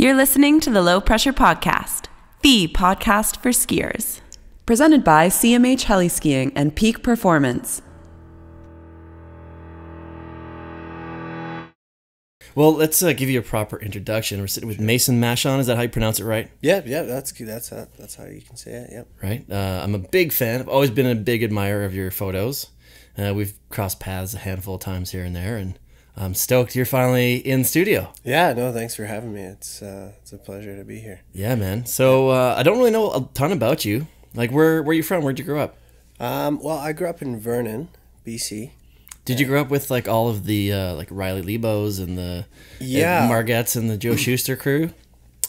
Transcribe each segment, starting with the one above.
You're listening to the Low Pressure Podcast, the podcast for skiers. Presented by CMH Heli Skiing and Peak Performance. Well, let's uh, give you a proper introduction. We're sitting with Mason Mashon. Is that how you pronounce it right? Yeah, yeah, that's good. That's how, that's how you can say it. Yep. Right. Uh, I'm a big fan. I've always been a big admirer of your photos. Uh, we've crossed paths a handful of times here and there, and I'm stoked you're finally in studio. Yeah. No, thanks for having me. It's uh, it's a pleasure to be here. Yeah, man. So uh, I don't really know a ton about you. Like, where where you from? Where'd you grow up? Um, well, I grew up in Vernon, BC. Did you grow up with like all of the uh, like Riley Leboes and the Yeah. Margettes and the Joe Schuster crew?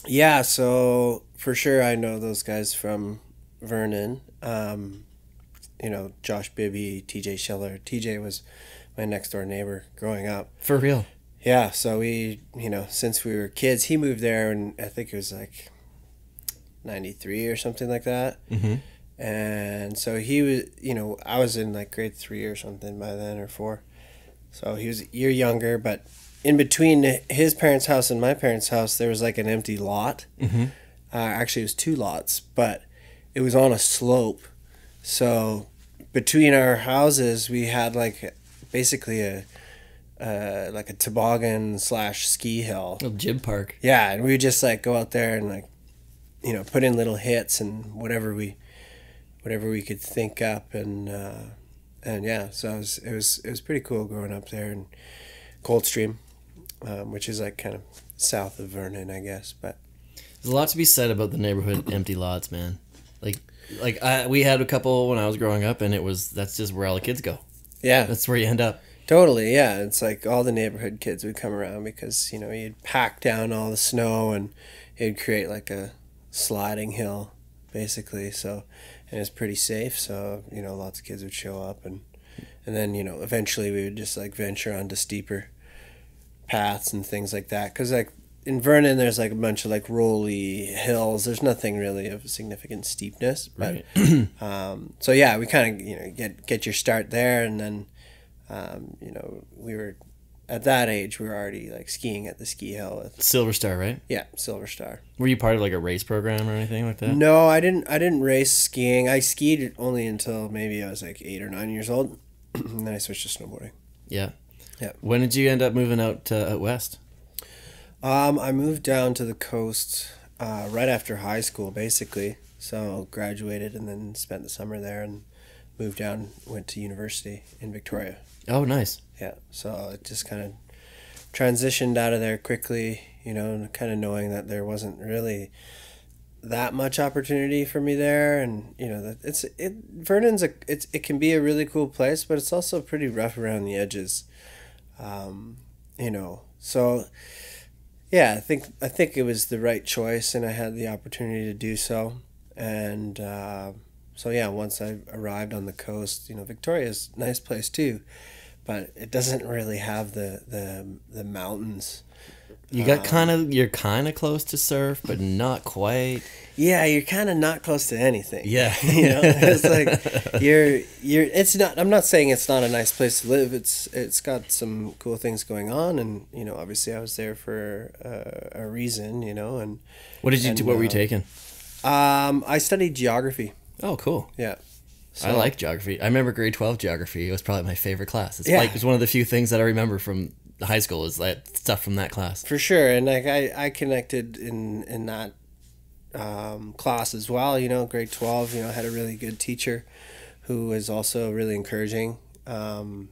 Yeah. So for sure, I know those guys from Vernon. Um, you know, Josh Bibby, TJ Schiller. TJ was my next door neighbor growing up. For real? Yeah, so we, you know, since we were kids, he moved there, and I think it was like '93 or something like that. Mm-hmm. And so he was, you know, I was in like grade three or something by then, or four. So he was a year younger, but in between his parents' house and my parents' house, there was like an empty lot. Mm-hmm. Uh, actually, it was two lots, but it was on a slope. So between our houses, we had like basically a uh, like a toboggan slash ski hill. Oh, Jib Park. Yeah, and we would just like go out there and like, you know, put in little hits and whatever we, whatever we could think up and uh, and yeah, so it was it was it was pretty cool growing up there in Coldstream, um, which is like kind of south of Vernon, I guess. But There's a lot to be said about the neighborhood empty lots, man. Like, like I, we had a couple when I was growing up, and it was that's just where all the kids go. Yeah, That's where you end up. Totally, yeah. It's like all the neighborhood kids would come around because, you know, you'd pack down all the snow and it'd create like a sliding hill, basically. So, and it's pretty safe. So, you know, lots of kids would show up and, and then, you know, eventually we would just like venture onto steeper paths and things like that. Cause like in Vernon, there's like a bunch of like rolly hills. There's nothing really of significant steepness, but, um, so yeah, we kind of, you know, get, get your start there and then, um, you know, we were at that age. We were already like skiing at the ski hill with Silver Star, right? yeah, Silver Star. Were you part of like a race program or anything like that? No, I didn't. I didn't race skiing. I skied only until maybe I was like eight or nine years old, and then I switched to snowboarding. Yeah. Yeah. When did you end up moving out uh, out west? Um, I moved down to the coast uh, right after high school, basically. So graduated and then spent the summer there and moved down. Went to university in Victoria. Oh, nice. yeah so it just kind of transitioned out of there quickly you know kind of knowing that there wasn't really that much opportunity for me there and you know that it's it vernon's a it's it can be a really cool place but it's also pretty rough around the edges um you know so yeah i think i think it was the right choice and i had the opportunity to do so and uh, so yeah once i arrived on the coast you know victoria's nice place too but it doesn't really have the the the mountains. You got kind of you're kind of close to surf, but not quite. Yeah, you're kind of not close to anything. Yeah. you know, it's like you're you're. It's not. I'm not saying it's not a nice place to live. It's it's got some cool things going on, and you know, obviously, I was there for uh, a reason. You know, and What did you And, do? What were you uh, taking? um, I studied geography. Oh, cool. Yeah. I like geography. I remember grade twelve geography. It was probably my favorite class. It's Yeah. like it's one of the few things that I remember from high school is that stuff from that class. for sure and like i i connected in in that um, class as well you know grade 12 you know had a really good teacher who was also really encouraging um,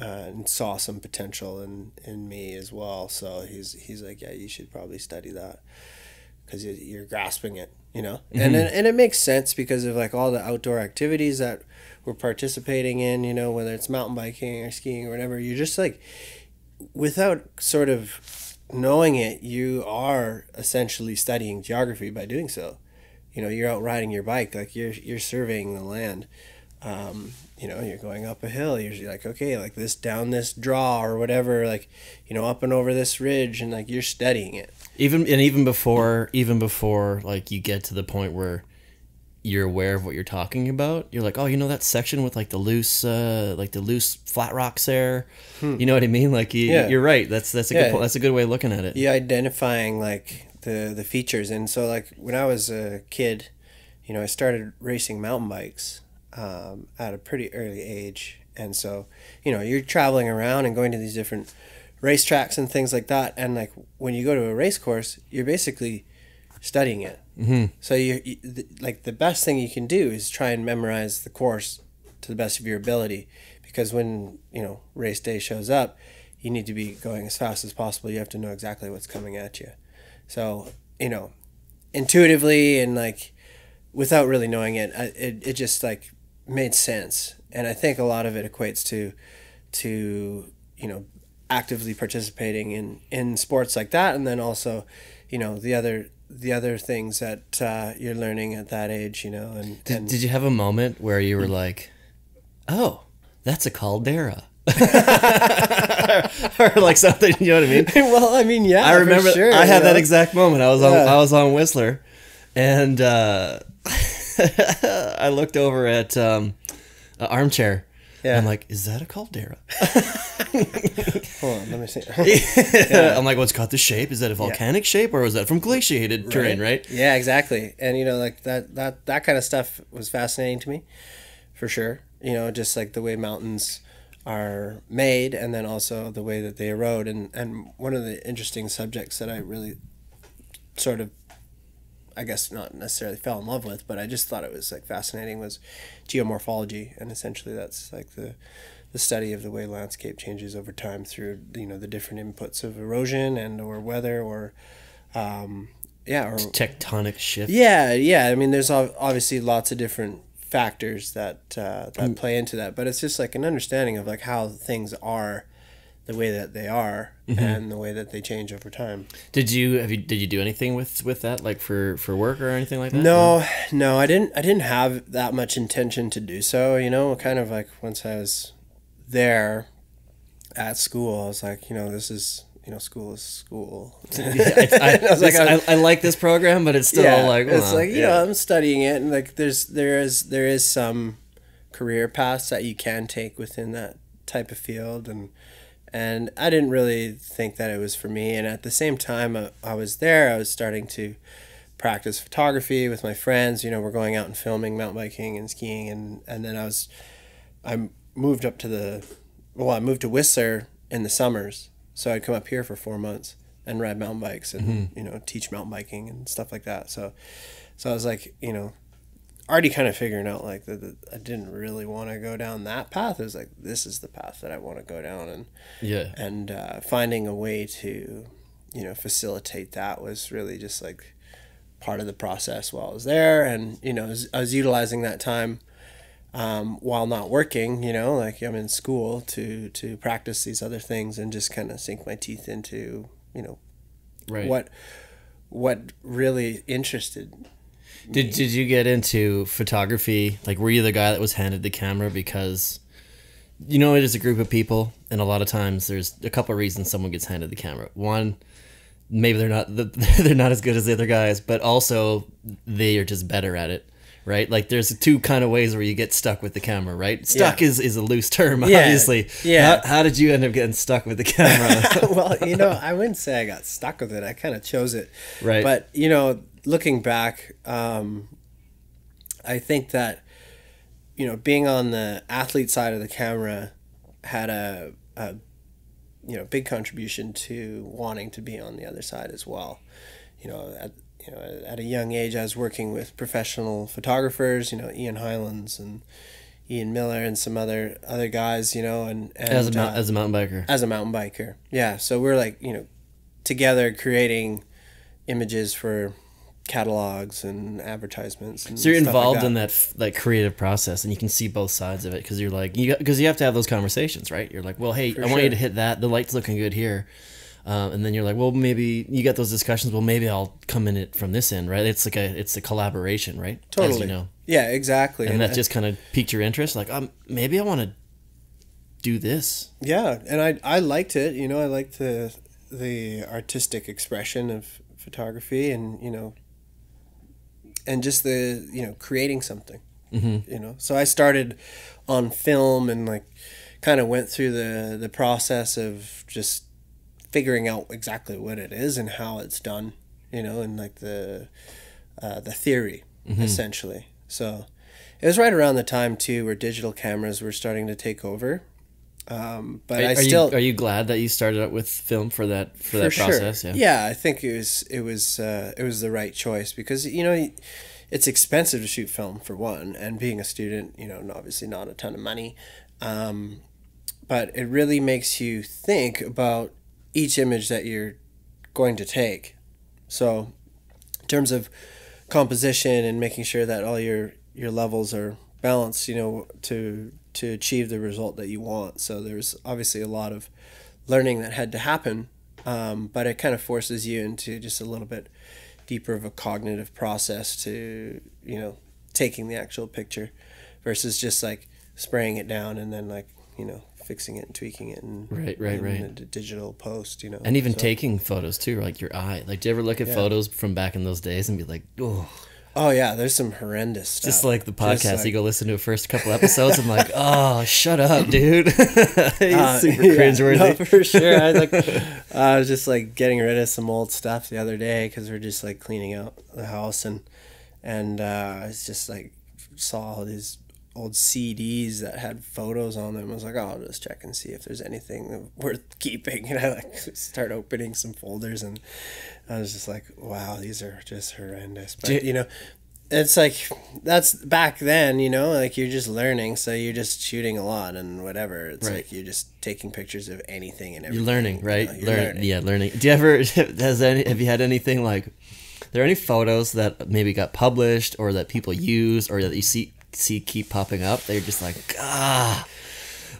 uh, and saw some potential in in me as well so he's he's like yeah you should probably study that because you're grasping it you know and then, and it makes sense because of like all the outdoor activities that we're participating in you know whether it's mountain biking or skiing or whatever you're just like without sort of knowing it, you are essentially studying geography by doing so. You know, you're out riding your bike, like you're you're surveying the land. Um, you know, you're going up a hill. You're like, okay, like this down this draw or whatever, like, you know, up and over this ridge, and like you're studying it. Even and even before even before like you get to the point where you're aware of what you're talking about. You're like, oh, you know that section with like the loose, uh, like the loose flat rocks there. You know what I mean? Like you, Hmm. Yeah. you're right. That's that's a Yeah. good point. That's a good way of looking at it. you identifying like the the features and so like when i was a kid you know i started racing mountain bikes um, at a pretty early age and so you know you're traveling around and going to these different racetracks and things like that and like when you go to a race course you're basically studying it mm-hmm. so you, you like the best thing you can do is try and memorize the course to the best of your ability because when you know race day shows up you need to be going as fast as possible. You have to know exactly what's coming at you. So you know intuitively and like without really knowing it I, it, it just like made sense. And i think a lot of it equates to to you know actively participating in in sports like that. And then also you know the other the other things that uh, you're learning at that age you know and, Did, and did you have a moment where you were like, oh, that's a caldera? or like something, you know what I mean? well i mean yeah I remember sure, I had that exact moment. I was on Yeah. I was on Whistler, and uh, I looked over at um, an armchair. Yeah. And I'm like, is that a caldera? hold on let me see I'm like, what's got the shape? Is that a volcanic shape or was that from glaciated terrain? Right. Yeah, exactly. And you know, like that that that kind of stuff was fascinating to me, for sure. You know, just like the way mountains are made, and then also the way that they erode. And and one of the interesting subjects that I really sort of, I guess not necessarily fell in love with, but I just thought it was like fascinating was geomorphology, and essentially that's like the the study of the way landscape changes over time through you know the different inputs of erosion and or weather or um, yeah or Tectonic shift. yeah, yeah. I mean, there's obviously lots of different factors that uh, that play into that, but it's just like an understanding of like how things are, the way that they are, mm-hmm. and the way that they change over time. Did you have you did you do anything with with that like for for work or anything like that? No, no, I didn't. I didn't have that much intention to do so. You know, kind of like once I was there at school, I was like, you know, this is you know, school is school. I, I, I was like, this- I, I like this program, but it's still like it's like you yeah. know I'm studying it and like there's there is there is some career paths that you can take within that type of field and and I didn't really think that it was for me. And at the same time I, I was there I was starting to practice photography with my friends. You know we're going out and filming mountain biking and skiing. And and then I was I moved up to the well I moved to Whistler in the summers. So I'd come up here for four months and ride mountain bikes and mm-hmm. you know teach mountain biking and stuff like that. So so I was like you know already kind of figuring out like that that I didn't really want to go down that path it was like this is the path that I want to go down and yeah. and uh, finding a way to you know facilitate that was really just like part of the process while I was there and you know I was, I was utilizing that time um, while not working you know like I'm in school to to practice these other things and just kind of sink my teeth into you know Right. what what really interested Did Did you get into photography? Like, were you the guy that was handed the camera because, you know, it is a group of people, and a lot of times there's a couple of reasons someone gets handed the camera. One, maybe they're not they're not as good as the other guys, but also they are just better at it. Right, like there's two kind of ways where you get stuck with the camera. Right, stuck Yeah. is, is a loose term, Yeah, obviously. yeah. How, how did you end up getting stuck with the camera? well, you know, I wouldn't say I got stuck with it. I kind of chose it. Right. But, you know, looking back, um, I think that, you know, being on the athlete side of the camera had a, a you know, big contribution to wanting to be on the other side as well. You know, at, you know, at a young age, I was working with professional photographers, you know, Ian Hylands and Ian Miller and some other other guys, you know, and, and as a uh, as a mountain biker, as a mountain biker. Yeah, so we're like you know together creating images for catalogs and advertisements. And So you're stuff like involved that. in that like creative process, and you can see both sides of it because you're like you because you have to have those conversations, right? You're like, well, hey, I want you to hit that. The light's looking good here, um, and then you're like, well, maybe you get those discussions. Well, maybe I'll come in it from this end, right? It's like a it's a collaboration, right? Totally. As you know, Yeah, exactly. and that I- just kind of piqued your interest. Like, um, maybe I want to do this. yeah, and I I liked it. You know, I liked the the artistic expression of photography, and you know, and just the you know creating something. Mm-hmm. You know, so I started on film and like kind of went through the the process of just figuring out exactly what it is and how it's done. You know, and like the uh, the theory Mm-hmm. essentially. So it was right around the time too where digital cameras were starting to take over. Um, but Are, I are still you are you glad that you started out with film for that for, that for process? Yeah. Yeah, I think it was it was uh, it was the right choice because you know it's expensive to shoot film for one, and being a student, you know, obviously not a ton of money, um, but it really makes you think about each image that you're going to take. So, in terms of composition and making sure that all your your levels are balanced, you know, to to achieve the result that you want. So there's obviously a lot of learning that had to happen, um, but it kind of forces you into just a little bit deeper of a cognitive process to you know taking the actual picture versus just like spraying it down and then like you know fixing it and tweaking it and Right, right, in right. digital post you know And even So- taking photos too, like your eye. Like, do you ever look at Yeah. photos from back in those days and be like, oh, oh yeah there's some horrendous stuff just like the podcast, like- you go listen to the first couple episodes. I'm like, oh, shut up, dude. It's Uh, super yeah, cringeworthy. no, for sure. I like. I was just like getting rid of some old stuff the other day because we're just like cleaning out the house and and uh, it's just like saw all these old CDs that had photos on them. I was like, oh, I'll just check and see if there's anything worth keeping. And I like start opening some folders and I was just like, wow, these are just horrendous. But you- you know. It's like that's back then, you know, like you're just learning, so you're just shooting a lot and whatever. It's Right. like you're just taking pictures of anything and You're learning, right? know, you're Learn, learning. yeah, learning. Do you ever has any have you had anything like? There are any photos that maybe got published or that people use or that you see see keep popping up? They're just like ah,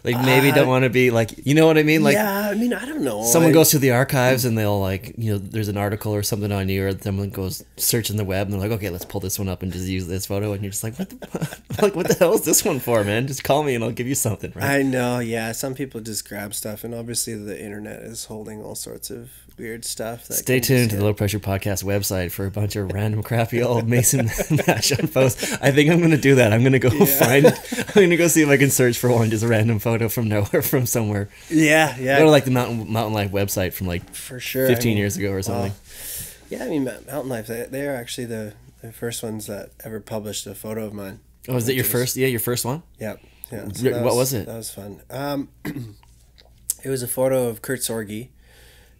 like maybe don't want to be like you know what I mean? Like yeah, I mean, I don't know. someone I- goes through the archives and they'll like you know there's an article or something on you or someone goes searching the web and they're like okay let's pull this one up and just use this photo and you're just like what the like what the hell is this one for man? Just call me and I'll give you something, right? I know, yeah. Some people just grab stuff, and obviously the internet is holding all sorts of weird stuff. That Stay tuned to the Low Pressure Podcast website for a bunch of random crappy old Mason mashup posts. I think I'm gonna do that. I'm gonna go find. I'm gonna go see if I can search for one just a random photo from nowhere from somewhere. Yeah, yeah, Go to like the Mountain Mountain Life website from like for sure. I 15 mean, years ago or something. Yeah, I mean, Mountain Life. They, they are actually the, the first ones that ever published a photo of mine. oh, is that your first? Yeah, your first one. Yep. Yeah. Re- what was it? That was fun. Um, it was a photo of Kurt Sorge,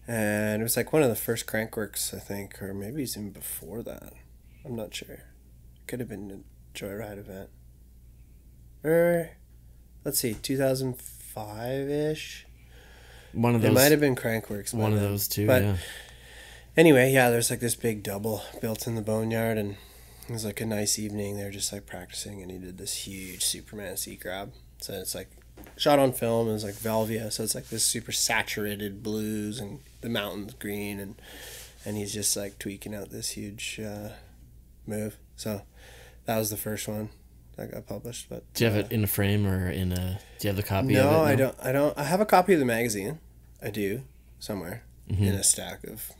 and it was like one of the first Crankworx, I think, or maybe it's even before that. I'm not sure. Could have been a Joyride event. Or, let's see, 2005 ish. One of those. It might have been Crankworx. one of then. those two. But yeah. anyway, yeah, there's like this big double built in the boneyard, and it was like a nice evening. They were just like practicing, and he did this huge Superman seat grab. So it's like shot on film. It was like Velvia, so it's like this super saturated blues and the mountains green, and and he's just like tweaking out this huge uh, move. So that was the first one that got published. But Do you have uh, it in a frame or in a? Do you have the copy no, of it? I don't. I don't. I have a copy of the magazine. I do somewhere Mm-hmm. in a stack of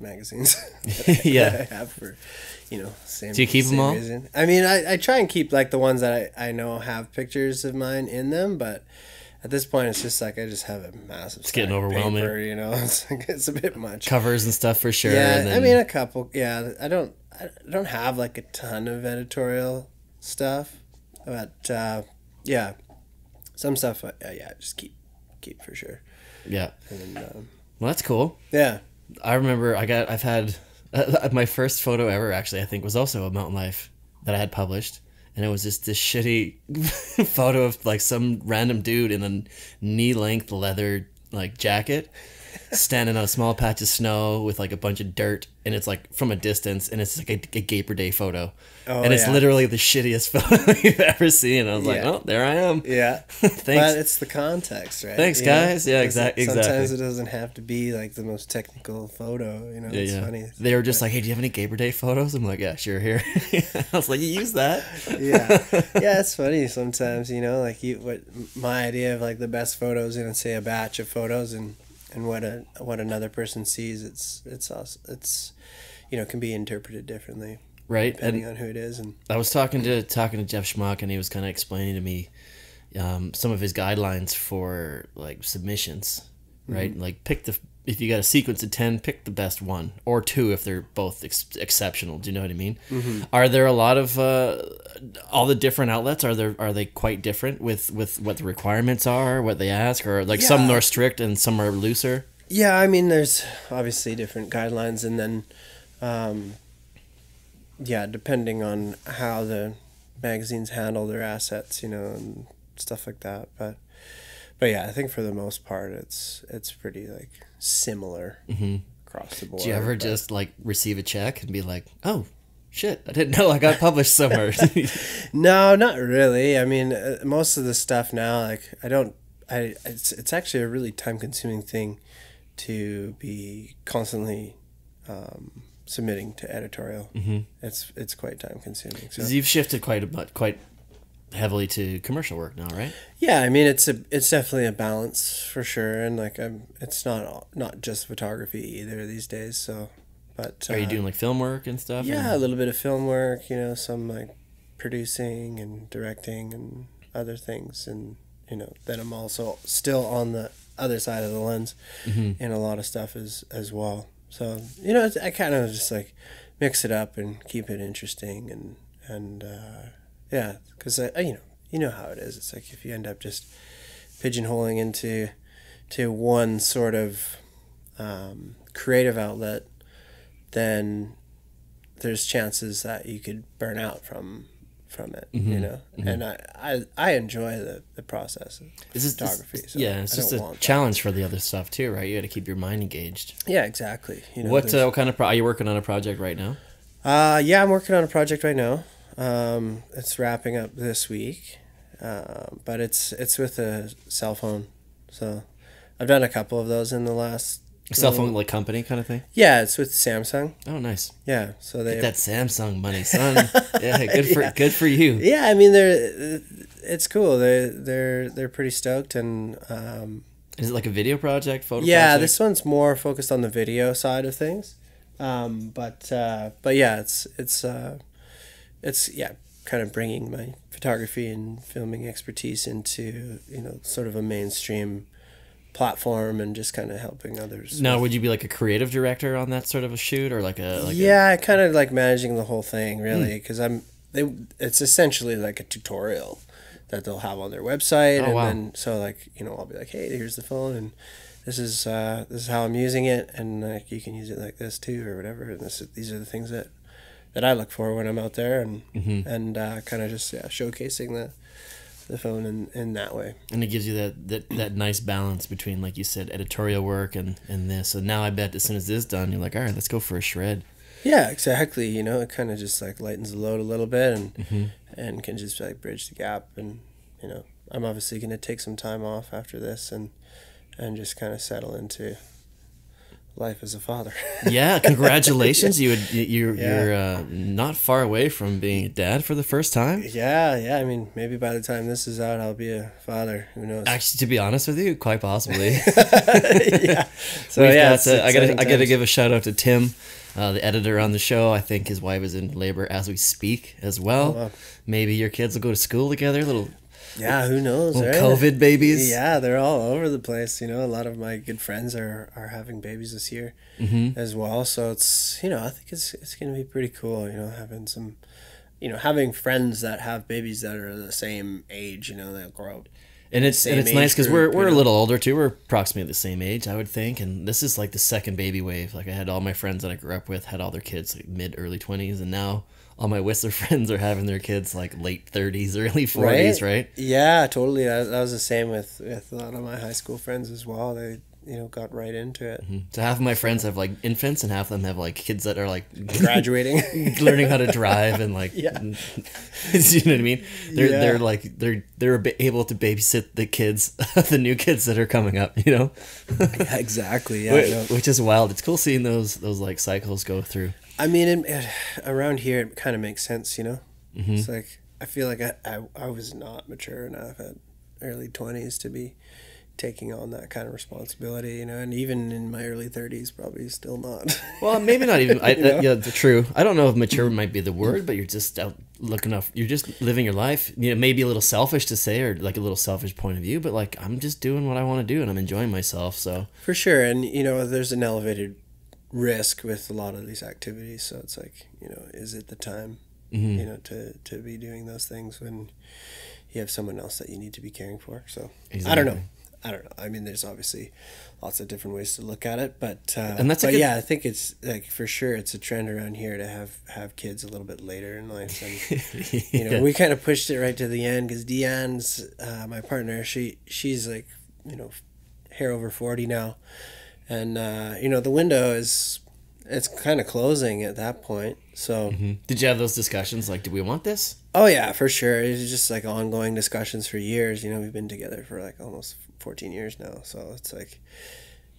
magazines. that I- Yeah. I have for you know. Same, Do you keep 'em same all? Reason. I mean, I, I try and keep like the ones that I, I know have pictures of mine in them, but at this point, it's just like I just have a massive. It's getting overwhelming. you know, it's like it's a bit much. Covers and stuff for sure. Yeah, and then, I mean a couple. Yeah, I don't. I don't have like a ton of editorial stuff, but uh, yeah, some stuff. Uh, yeah, just keep keep for sure. yeah. And um, Well, that's cool. yeah, I remember I got I've had uh, my first photo ever actually I think was also a mountain life that I had published and it was just this shitty photo of like some random dude in a knee length leather like jacket standing on a small patch of snow with like a bunch of dirt and it's like from a distance and it's like a, a Gaper Day photo Oh, and it's yeah. literally the shittiest photo you've ever seen I was like oh there I am yeah. Thanks. But it's the context, right? Thanks, You know? guys. Yeah, It's- exact- Sometimes exactly. it doesn't have to be like the most technical photo. You know, yeah, it's yeah. funny. They were just like, "Hey, do you have any Gaper Day photos?" I'm like, "Yeah, sure, here." I was like, "You use that?" yeah, yeah. It's funny sometimes. You know, like you what my idea of like the best photos in say a batch of photos and and what a what another person sees. It's it's us. It's you know can be interpreted differently. right? depending And on who it is. And I was talking to talking to Jeff Schmuck, and he was kind of explaining to me um, some of his guidelines for like submissions, right? Like pick the if you got a sequence of ten, pick the best one or two if they're both ex- exceptional. Do you know what I mean? Are there a lot of uh, all the different outlets? Are there are they quite different with with what the requirements are, what they ask, or like some are strict and some are looser? yeah, I mean, there's obviously different guidelines, and then, um, yeah, depending on how the magazines handle their assets, you know, and stuff like that. But, but yeah, I think for the most part, it's it's pretty like similar across the board. Do you ever but- just like receive a check and be like, oh shit, I didn't know I got published somewhere? No, not really. I mean, uh, most of the stuff now, like I don't, I it's it's actually a really time consuming thing to be constantly um, submitting to editorial. Mm-hmm. It's it's quite time consuming. So. you've shifted quite a bit, quite heavily to commercial work now, right? yeah, I mean, it's a it's definitely a balance for sure, and like I'm, it's not not just photography either these days. So, but Are you uh, doing like film work and stuff? Yeah, a little bit of film work, you know, some like producing and directing and other things. And, you know, then I'm also still on the other side of the lens in a lot of stuff as, as well. So, you know, it's, I kind of just like mix it up and keep it interesting. And, and, uh, yeah, because, I, I- you know, you know how it is. It's like if you end up just pigeonholing into, to one sort of, um, creative outlet, then there's chances that you could burn out from from it, Mm-hmm. you know. And I, I I enjoy the, the process of photography. so yeah, it's I just a want that. challenge for the other stuff too, right? You got to keep your mind engaged. Yeah, exactly. You know, what uh, what kind of pro- are you working on a project right now? Uh, yeah, I'm working on a project right now. Um, it's wrapping up this week, um, but it's it's with a cell phone. So I've done a couple of those in the last. A cell phone like company kind of thing. Yeah, it's with Samsung. Oh, nice. Yeah, so they Get that Samsung money, son. yeah, good for good for you. Yeah, I mean they're it's cool. They they're they're pretty stoked and um, Is it like a video project, photo? yeah, project? this one's more focused on the video side of things. Um, but uh, but yeah, it's it's uh, it's yeah, kind of bringing my photography and filming expertise into you know sort of a mainstream platform and just kind of helping others. Now, would you be like a creative director on that sort of a shoot, or like a like yeah, I kind of like managing the whole thing Hmm. really because I'm they it's essentially like a tutorial that they'll have on their website Oh, and wow. then so like you know I'll be like hey here's the phone and this is uh, this is how I'm using it and like you can use it like this too or whatever and this these are the things that that I look for when I'm out there and Mm-hmm. and uh, kind of just yeah showcasing the the phone in, in that way and it gives you that, that that nice balance between like you said editorial work and and this so now i bet as soon as this is done you're like all right let's go for a shred Yeah, exactly. You know, it kind of just like lightens the load a little bit and Mm-hmm. and can just like bridge the gap. And you know, I'm obviously going to take some time off after this and and just kind of settle into life as a father. yeah congratulations you would you, you're Yeah. you're uh, not far away from being a dad for the first time yeah, yeah. I mean, maybe by the time this is out, I'll be a father. Who knows? actually to be honest with you quite possibly yeah. So We've yeah, got to- i gotta i gotta give a shout out to tim uh, the editor on the show i think his wife is in labor as we speak as well Oh, wow. maybe your kids will go to school together little Yeah, who knows? right? covid babies Yeah, they're all over the place. You know, a lot of my good friends are, are having babies this year Mm-hmm. as well. So it's you know I think it's it's gonna be pretty cool. You know, having some, you know, having friends that have babies that are the same age. You know, they'll grow up. And it's and it's nice because we're we're you a little older too. We're approximately the same age, I would think. And this is like the second baby wave. Like I had all my friends that I grew up with had all their kids like mid early twenties, and now all my Whistler friends are having their kids like late thirties, early forties, right? Yeah, totally. That, that was the same with with a lot of my high school friends as well. They you know got right into it. Mm-hmm. So half of my friends have like infants, and half of them have like kids that are like Graduating. learning how to drive and like Yeah. you know what I mean? They're Yeah. they're like they're they're able to babysit the kids, the new kids that are coming up, you know. Yeah, exactly. Yeah. Which, which is wild. It's cool seeing those those like cycles go through. I mean, it, it, around here, it kind of makes sense, you know. Mm-hmm. It's like I feel like I, I I was not mature enough at early twenties to be taking on that kind of responsibility, you know, and even in my early 30s, probably still not. Well, maybe not even. I, uh, yeah, the true. I don't know if mature might be the word, but you're just out looking up. You're just living your life. You know, maybe a little selfish to say, or like a little selfish point of view, but like I'm just doing what I want to do, and I'm enjoying myself. So For sure, and you know, there's an elevated risk with a lot of these activities. So it's like, you know, is it the time, Mm-hmm. you know, to to be doing those things when you have someone else that you need to be caring for? So I don't know. I don't know. I mean, there's obviously lots of different ways to look at it, but uh, And that's but good- yeah, I think it's like for sure it's a trend around here to have have kids a little bit later in life, and you know, we kind of pushed it right to the end because Deanne's uh, my partner. She she's like you know hair over forty now, and uh, you know the window is it's kind of closing at that point. So Did you have those discussions? Like, do we want this? oh yeah, for sure. It's just like ongoing discussions for years. You know, we've been together for like almost fourteen years now. So it's like.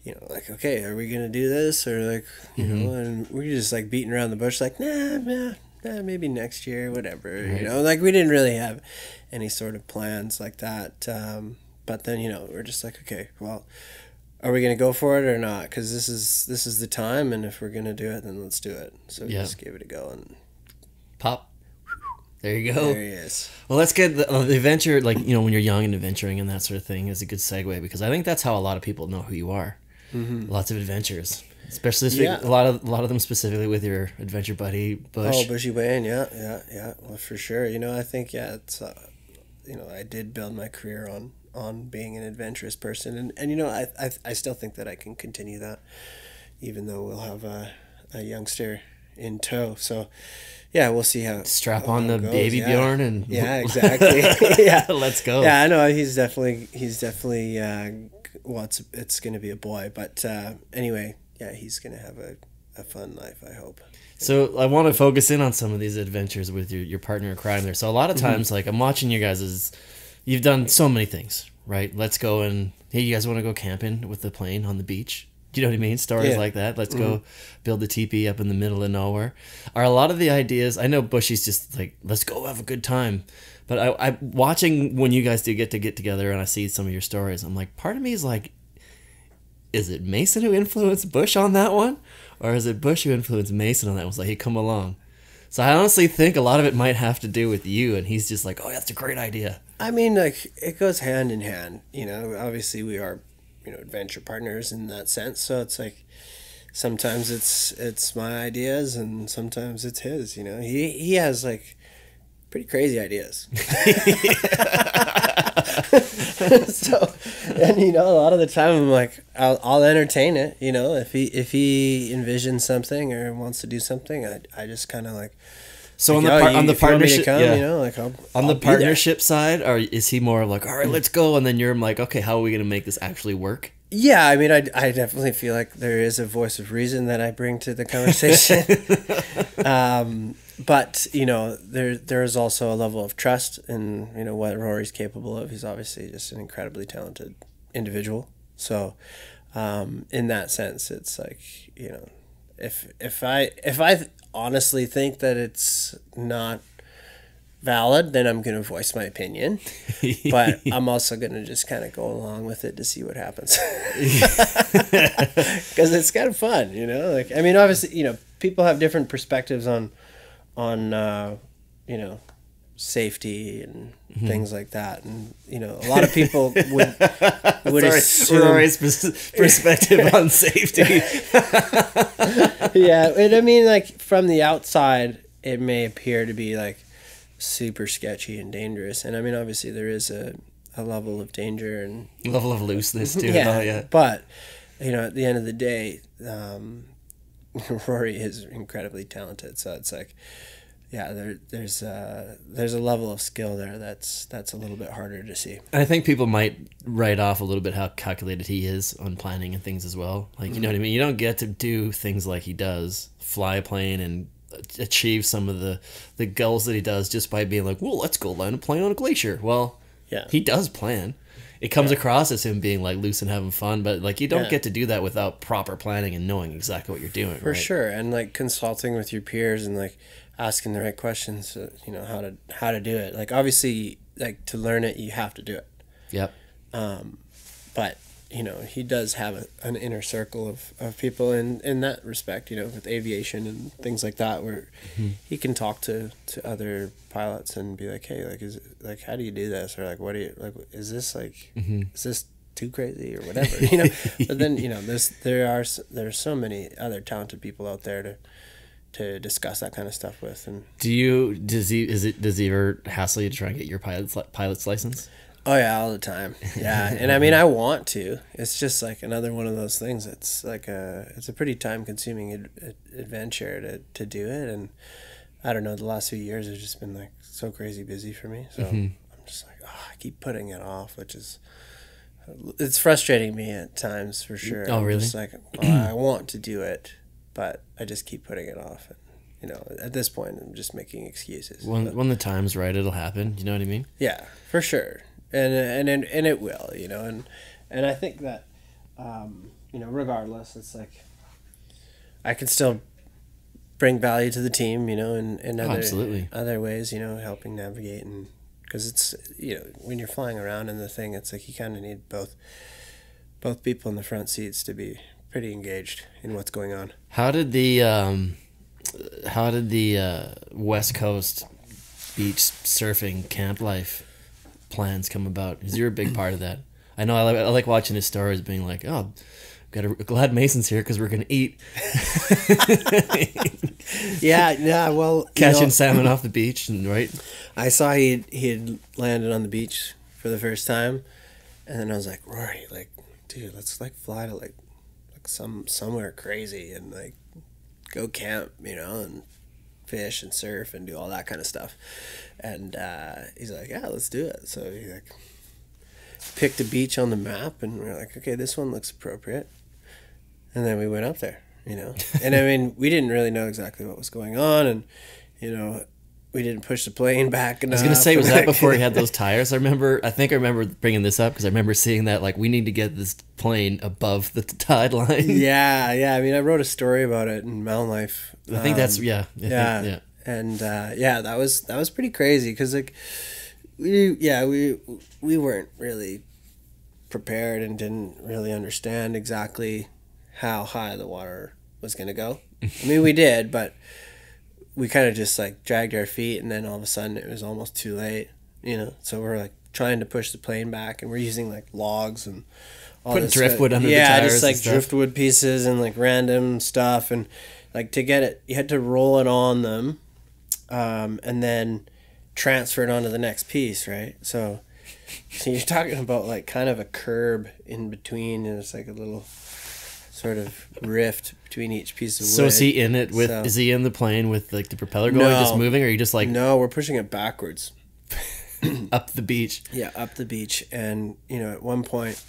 You know, like okay, are we gonna do this or like you know, and we're just like beating around the bush, like nah, nah, nah maybe next year, whatever. You know, like we didn't really have any sort of plans like that. Um, but then you know, we're just like, okay, well, are we gonna go for it or not? Because this is this is the time, and if we're gonna do it, then let's do it. So we Yeah. just gave it a go, and Pop. There you go. there he is. Well, that's good. The, uh, the adventure, like you know, when you're young and adventuring and that sort of thing, is a good segue because I think that's how a lot of people know who you are. Lots of adventures, especially Mm-hmm. Yeah. a lot of a lot of them specifically with your adventure buddy Bush. Oh, Bushy Wayne, yeah, yeah, yeah. Well, for sure. You know, I think yeah, it's uh, you know, I did build my career on on being an adventurous person, and and you know, I I, I still think that I can continue that, even though we'll have a a youngster in tow. So, yeah, we'll see how Strap how on the goes, baby yeah. Bjorn and yeah, exactly. yeah, let's go. yeah, I know he's definitely he's definitely uh, well, it's it's gonna be a boy, but uh, anyway, yeah, he's gonna have a, a fun life. I hope. So I want to focus in on some of these adventures with your, your partner in crime there. So a lot of Mm-hmm. times, like I'm watching you guys, is you've done so many things, right? Let's go and hey, you guys want to go camping with the plane on the beach? Do you know what I mean? Stories Yeah. Mm-hmm. like that. Let's go build the teepee up in the middle of nowhere. Are a lot of the ideas? I know Bushy's just like let's go have a good time, but I, I watching when you guys do get to get together and I see some of your stories. I'm like, part of me is like, is it Mason who influenced Bush on that one, or is it Bush who influenced Mason on that? one? Was like, hey, come along. So I honestly think a lot of it might have to do with you, and he's just like, oh, that's a great idea. I mean, like it goes hand in hand. You know, obviously we are, you know, adventure partners in that sense. So it's like sometimes it's it's my ideas and sometimes it's his. You know, he he has like pretty crazy ideas. so, and you know, a lot of the time I'm like, I'll, I'll entertain it. You know, if he if he envisions something or wants to do something, I I just kind of like. So on like, the "Oh, par- you- on the if you want me to partnership, come, yeah. you know, like I'll, on I'll the partnership side, or is he more like, all right, let's go, and then you're like, okay, how are we gonna make this actually work? Yeah, I mean, I, I definitely feel like there is a voice of reason that I bring to the conversation. um, but you know, there there is also a level of trust in you know what Rory's capable of. He's obviously just an incredibly talented individual. So, um, in that sense, it's like you know, if if I if I honestly think that it's not valid, then I'm going to voice my opinion. but I'm also going to just kind of go along with it to see what happens. Because it's kind of fun, you know. Like I mean, obviously, you know, people have different perspectives on on uh, you know safety and things like that, and you know, a lot of people would would Sorry, assume Rory's perspective on safety. yeah, and I mean, like from the outside, it may appear to be like super sketchy and dangerous, and I mean, obviously, there is a, a level of danger and Level of looseness too. yeah, yeah. But you know, at the end of the day, um, Rory is incredibly talented. So it's like, yeah, there, there's uh, there's a level of skill there that's that's a little bit harder to see. And I think people might write off a little bit how calculated he is on planning and things as well. Like, you know what I mean? You don't get to do things like he does, fly a plane and achieve some of the, the goals that he does just by being like, well, let's go land a plane on a glacier. Well, Yeah. he does plan. It comes across as him being like loose and having fun, but like you don't Yeah. get to do that without proper planning and knowing exactly what you're doing. For right? sure, and like consulting with your peers and like asking the right questions, uh, you know how to how to do it. Like obviously, like to learn it, you have to do it. Yep. Um, but you know he does have a, an inner circle of, of people in, in that respect you know with aviation and things like that where mm-hmm. he can talk to, to other pilots and be like hey like is it, like how do you do this or like what do you like is this like mm-hmm. is this too crazy or whatever you know but then you know there's there are s- there's so many other talented people out there to to discuss that kind of stuff with and Do you does he is it does he ever hassle you to try and get your pilot's pilot's license? Oh yeah, all the time. Yeah, and I mean, I want to. It's just like another one of those things. It's like a, it's a pretty time consuming ad, ad- adventure to to do it, and I don't know. The last few years have just been like so crazy busy for me. So mm-hmm. I'm just like, oh, I keep putting it off, which is, it's frustrating me at times for mm, sure. Oh, I'm really? Just like, well, I want to do it, but I just keep putting it off. And, you know, at this point, I'm just making excuses. When when the time's right, it'll happen. You know what I mean? Yeah, for sure, and and and, and it will, you know, and and I think that, um, you know, regardless, it's like I can still bring value to the team, you know, in, in Oh, other absolutely. other ways, you know, helping navigate and because it's you know when you're flying around in the thing, it's like you kind of need both both people in the front seats to be pretty engaged in what's going on. How did the um, how did the uh, West Coast beach surfing camp life plans come about? Because you're a big part of that. I know I like, I like watching his stories, being like, oh. Got a, glad Mason's here because we're gonna eat Yeah, yeah. Well, you catching know- salmon off the beach and right. I saw he he had landed on the beach for the first time, and then I was like, Rory, like, dude, let's like fly to like some somewhere crazy and like go camp, you know, and fish and surf and do all that kind of stuff. And uh, he's like, yeah, let's do it. So he like picked a beach on the map, and we are like, okay, this one looks appropriate. And then we went up there, you know. And I mean, we didn't really know exactly what was going on, and you know, we didn't push the plane back enough. I was gonna say, was that before he had those tires? I remember. I think I remember bringing this up because I remember seeing that. Like, we need to get this plane above the tide line. yeah, yeah. I mean, I wrote a story about it in Mountain Life. I think that's Um, yeah. I think- yeah, yeah. and uh, yeah, that was that was pretty crazy because like we yeah we we weren't really prepared and didn't really understand exactly how high the water was gonna go. I mean, we did, but we kind of just like dragged our feet, and then all of a sudden it was almost too late. You know, so we're like trying to push the plane back, and we're using like logs and. all Putting driftwood stuff. under the yeah, just like driftwood pieces and like random stuff, and like to get it, you had to roll it on them, um, and then transfer it onto the next piece, right? So, so you're talking about like kind of a curb in between, and it's like a little sort of rift between each piece of wood. So is he in it with? So- Is he in the plane with like the propeller going, No. just moving, or are you just like no, we're pushing it backwards. up the beach? Yeah, up the beach, and you know, at one point,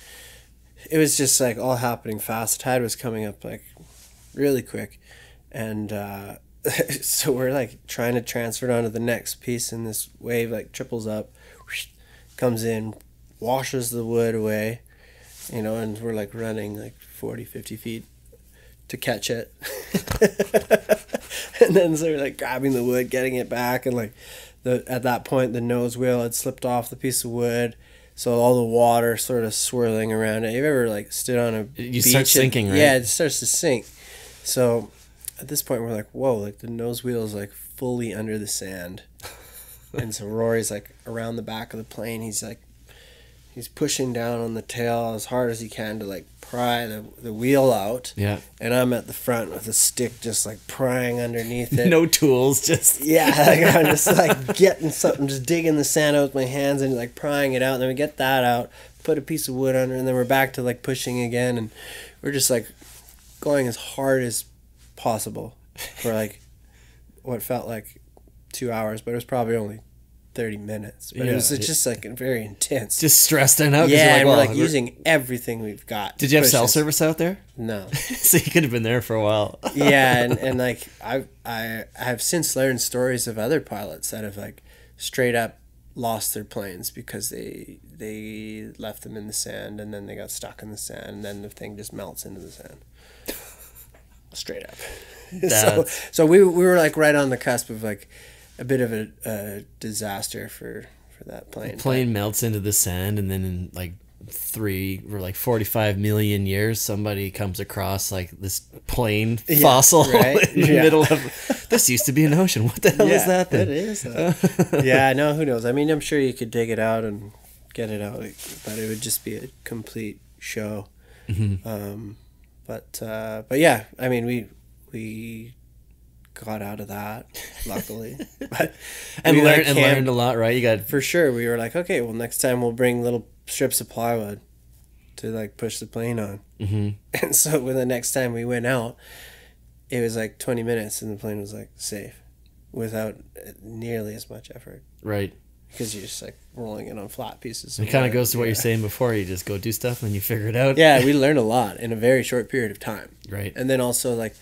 it was just like all happening fast. The tide was coming up like really quick, and uh, so we're like trying to transfer it onto the next piece, and this wave like triples up, whoosh, comes in, washes the wood away, you know, and we're like running like 40, 50 feet to catch it. and then so like grabbing the wood, getting it back, and like the at that point the nose wheel had slipped off the piece of wood. So all the water sort of swirling around it. You've ever like stood on a You start beach and- sinking, right? Yeah, it starts to sink. So at this point we're like, whoa, like the nose wheel is like fully under the sand. and so Rory's like around the back of the plane. He's like he's pushing down on the tail as hard as he can to like pry the, the wheel out. Yeah. And I'm at the front with a stick just like prying underneath it. No tools, just Yeah, like, I'm just like getting something, just digging the sand out with my hands and like prying it out. And then we get that out, put a piece of wood under, and then we're back to like pushing again. And we're just like going as hard as possible for like what felt like two hours, but it was probably only 30 minutes. But it was it- just like very intense. just stressed out. yeah, you're and we're like we're- using everything we've got. Did you have cell service out there? No. so you could have been there for a while. yeah, and, and like I I have since learned stories of other pilots that have like straight up lost their planes because they they left them in the sand and then they got stuck in the sand and then the thing just melts into the sand. Straight up. so so we we were like right on the cusp of like a bit of a, a disaster for for that plane. plane melts into the sand and then in like three or like 45 million years somebody comes across like this plane Yeah, fossil right? in the Yeah. middle of this used to be an ocean what the hell is that It thing is. uh, yeah, no, who knows? I mean, I'm sure you could dig it out and get it out, but it would just be a complete show. Mm-hmm. Um, but uh, but yeah, I mean, we we got out of that luckily, but and we, learned and learned a lot right you got for sure. We were like, okay, well, next time we'll bring little strips of plywood to like push the plane on. hmm And so when the next time we went out, it was like 20 minutes and the plane was like safe without nearly as much effort right because you're just like rolling it on flat pieces. it kind of goes to what yeah. you're saying before you just go do stuff and you figure it out Yeah, we learned a lot in a very short period of time. right And then also like,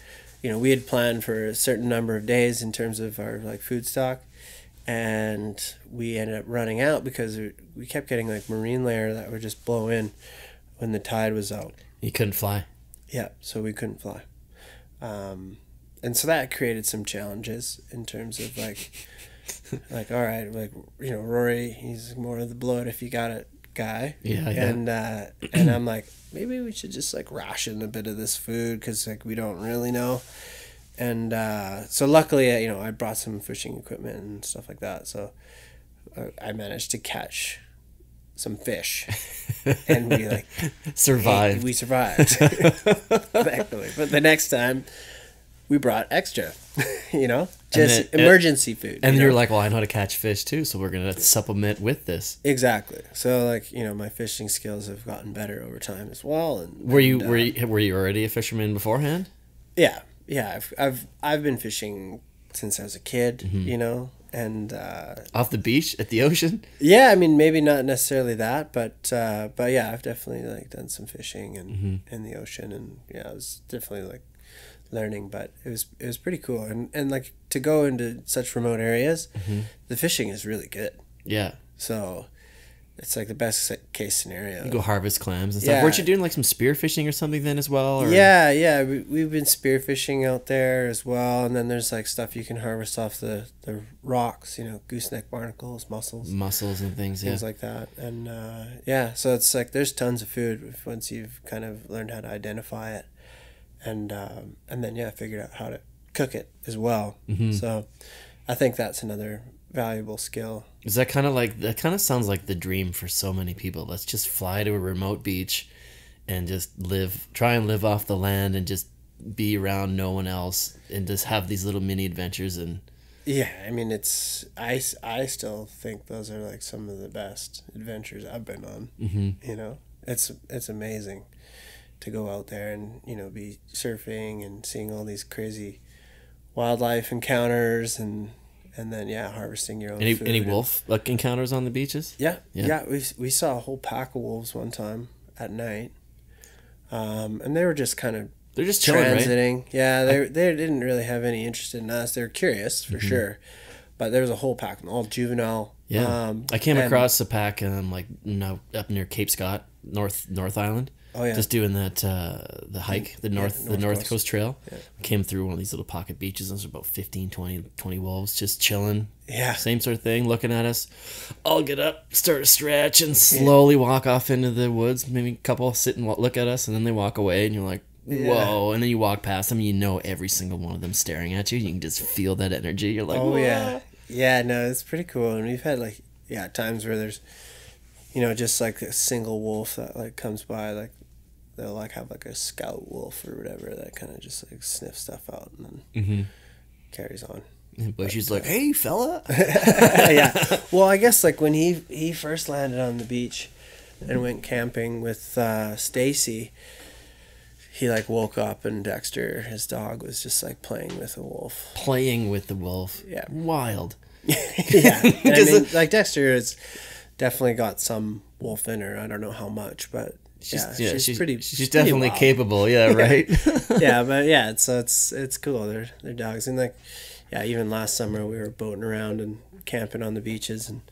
you know, we had planned for a certain number of days in terms of our like food stock and we ended up running out because we- kept getting like marine layer that would just blow in when the tide was out. you couldn't fly Yeah, so we couldn't fly. Um, and so that created some challenges in terms of like, like all right, like you know, Rory, he's more of the blow it if you got it guy. Yeah, yeah. And uh, and I'm like, maybe we should just like ration a bit of this food because like we don't really know. And uh, so luckily, uh, you know, I brought some fishing equipment and stuff like that. So uh, I managed to catch some fish, and we like survived we survived. Thankfully. But the next time we brought extra, you know, just then- emergency food. and you you're like well i know how to catch fish too so we're gonna supplement with this exactly. So like, you know, my fishing skills have gotten better over time as well. And were you and, were uh, you were you already a fisherman beforehand Yeah, yeah. I've I've I've been fishing since I was a kid. Mm-hmm. You know, and uh, off the beach at the ocean yeah, I mean maybe not necessarily that, but uh, but yeah, I've definitely like done some fishing and Mm-hmm. in the ocean, and yeah, I was definitely like learning, but it was it was pretty cool, and and like to go into such remote areas, Mm-hmm. the fishing is really good, yeah so it's like the best case scenario. You go harvest clams and stuff. Yeah. Weren't you doing like some spear fishing or something then as well? Or? Yeah, yeah, we, we've been spearfishing out there as well, and then there's like stuff you can harvest off the, the rocks, you know, gooseneck barnacles, mussels, Mussels and things. Yeah. things like that, and uh, yeah, so it's like there's tons of food once you've kind of learned how to identify it, and um, and then yeah, I figured out how to cook it as well. Mm-hmm. So, I think that's another valuable skill. Is that kind of like that? Kind of sounds like the dream for so many people. Let's just fly to a remote beach, and just live. Try and live off the land, and just be around no one else, and just have these little mini adventures. And Yeah, I mean it's I, I still think those are like some of the best adventures I've been on. Mhm. You know, it's it's amazing to go out there and you know be surfing and seeing all these crazy wildlife encounters and and then yeah harvesting your own any any and- wolf like encounters on the beaches? Yeah, Yeah. yeah, we we saw a whole pack of wolves one time at night, um, and they were just kind of They're just chilling, right? transiting. Yeah, they they didn't really have any interest in us. They were curious for Mm-hmm. sure, but there was a whole pack, all juvenile. Yeah, um, I came and- across a pack um, like no up near Cape Scott, North North Island. Oh yeah, Just doing that uh, the hike, the north the North North Coast. Coast Trail. Yeah. Came through one of these little pocket beaches. There's about 15, 20, 20 wolves just chilling. yeah, Same sort of thing, looking at us. I'll get up, start to stretch, and slowly walk off into the woods. Maybe a couple sit and look at us, and then they walk away, and you're like, whoa. And then you walk past them, and you know every single one of them staring at you. You can just feel that energy. You're like, oh "Whoa." yeah, yeah. No, it's pretty cool, and we've had like yeah times where there's, you know, just like a single wolf that like comes by, like they'll like have like a scout wolf or whatever that kind of just like sniffs stuff out and then Mhm. carries on. And Bushy's like, hey, fella. yeah. Well, I guess like when he he first landed on the beach and went camping with uh, Stacy, he like woke up and Dexter, his dog, was just like playing with a wolf. Playing with the wolf. Yeah. Wild. yeah. I Because mean, like Dexter has definitely got some wolf in her. I don't know how much, but She's, yeah, yeah, she's, pretty. She's pretty definitely wild. capable. Yeah, right. yeah, but yeah, it's so it's it's cool. They're they're dogs, and like, yeah, even last summer we were boating around and camping on the beaches, and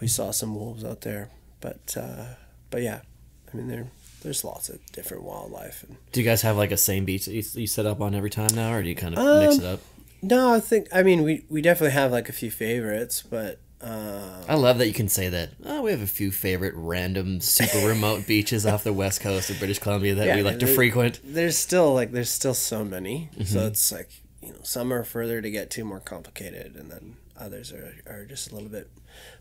we saw some wolves out there. But uh, but yeah, I mean there there's lots of different wildlife. And do you guys have like a same beach that you, you set up on every time now, or do you kind of mix Um, it up? no, I think I mean we we definitely have like a few favorites, but Uh, I love that you can say that. Oh, we have a few favorite random, super remote beaches off the west coast of British Columbia that Yeah, we like to frequent. there's still like there's still so many, Mm-hmm. so it's like you know some are further to get to, more complicated, and then others are are just a little bit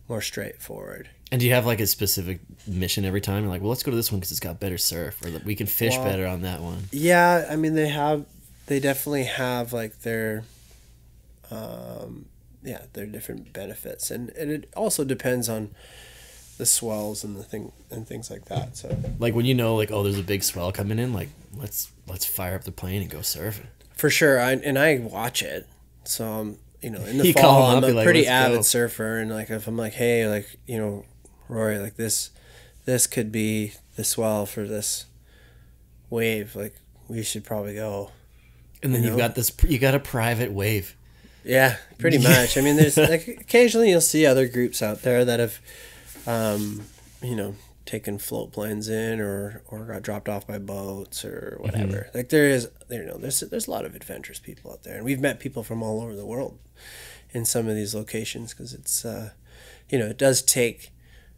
more straightforward. And do you have like a specific mission every time? You're like, well, let's go to this one because it's got better surf, or we can fish Well- better on that one. Yeah, I mean they have they definitely have like their um yeah, there are different benefits and, and it also depends on the swells and the thing and things like that. So Like when you know, like, oh, there's a big swell coming in, like let's let's fire up the plane and go surfing. for sure I and I watch it. So I'm you know, in the You fall I'm a like, pretty avid go." surfer and like if I'm like, hey, like, you know, Rory, like this this could be the swell for this wave, like we should probably go. And then You you've got this, you got a private wave. Yeah, pretty much. I mean, there's like occasionally you'll see other groups out there that have, um, you know, taken float planes in or or got dropped off by boats or whatever. Like there is, you know, there's there's a lot of adventurous people out there, and we've met people from all over the world in some of these locations because it's, uh, you know, it does take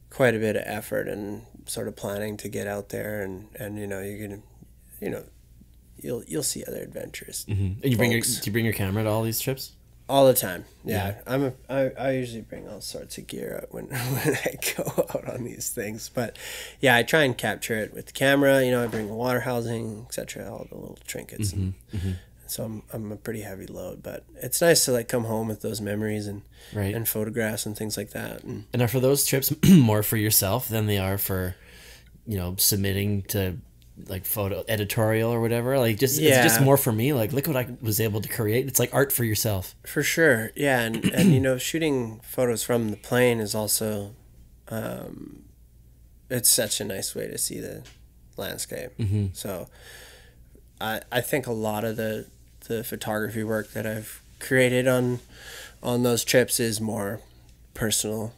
quite a bit of effort and sort of planning to get out there, and and you know you're gonna, you know. You'll, you'll see other adventures And you bring your, do you bring your camera to all these trips? All the time. Yeah, I'm a. I, I usually bring all sorts of gear out when when I go out on these things. But yeah, I try and capture it with the camera. You know, I bring a water housing, etc. All the little trinkets. Mm-hmm. Mm-hmm. And, So I'm I'm a pretty heavy load, but it's nice to like come home with those memories and Right. and photographs and things like that. And And are for those trips more for yourself than they are for, you know, submitting to like photo editorial or whatever? Like just it's just more for me. Like look what I was able to create. It's like art for yourself. For sure, yeah, and and you know, shooting photos from the plane is also, um, it's such a nice way to see the landscape. Mm-hmm. So, I I think a lot of the the photography work that I've created on on those trips is more personal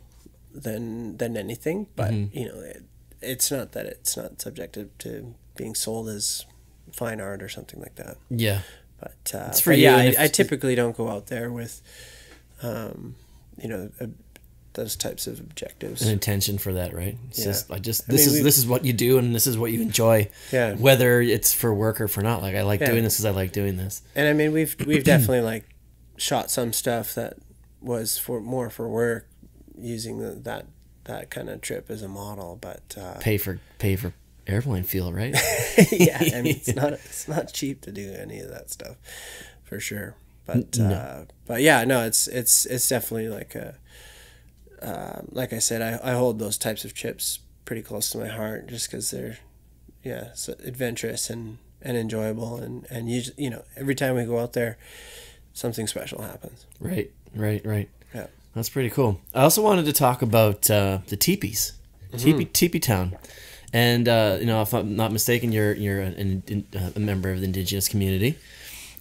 than than anything. But you know, it, it's not that it's not subjective to being sold as fine art or something like that. Yeah. But, uh, It's for but you, yeah, I, I typically don't go out there with, um, you know, uh, those types of objectives. An intention for that, right? It's Yeah. just I just I this mean, is this is what you do and this is what you enjoy. Yeah. Whether it's for work or for not. Like I like Yeah. doing this because I like doing this. And I mean, we've we've definitely like shot some stuff that was for more for work, using the, that that kind of trip as a model. But uh, Pay for pay for airplane fuel, right? yeah, I mean, it's not it's not cheap to do any of that stuff, for sure. But uh, but yeah, no, it's it's it's definitely like a. Um, like I said, I, I hold those types of trips pretty close to my heart, just because they're, yeah, so adventurous and, and enjoyable, and and you you know every time we go out there, something special happens. right, right, right. Yeah. That's pretty cool. I also wanted to talk about uh, the teepees, Mm-hmm. teepee teepee town, and uh, you know if I'm not mistaken, you're you're an, an, a member of the indigenous community,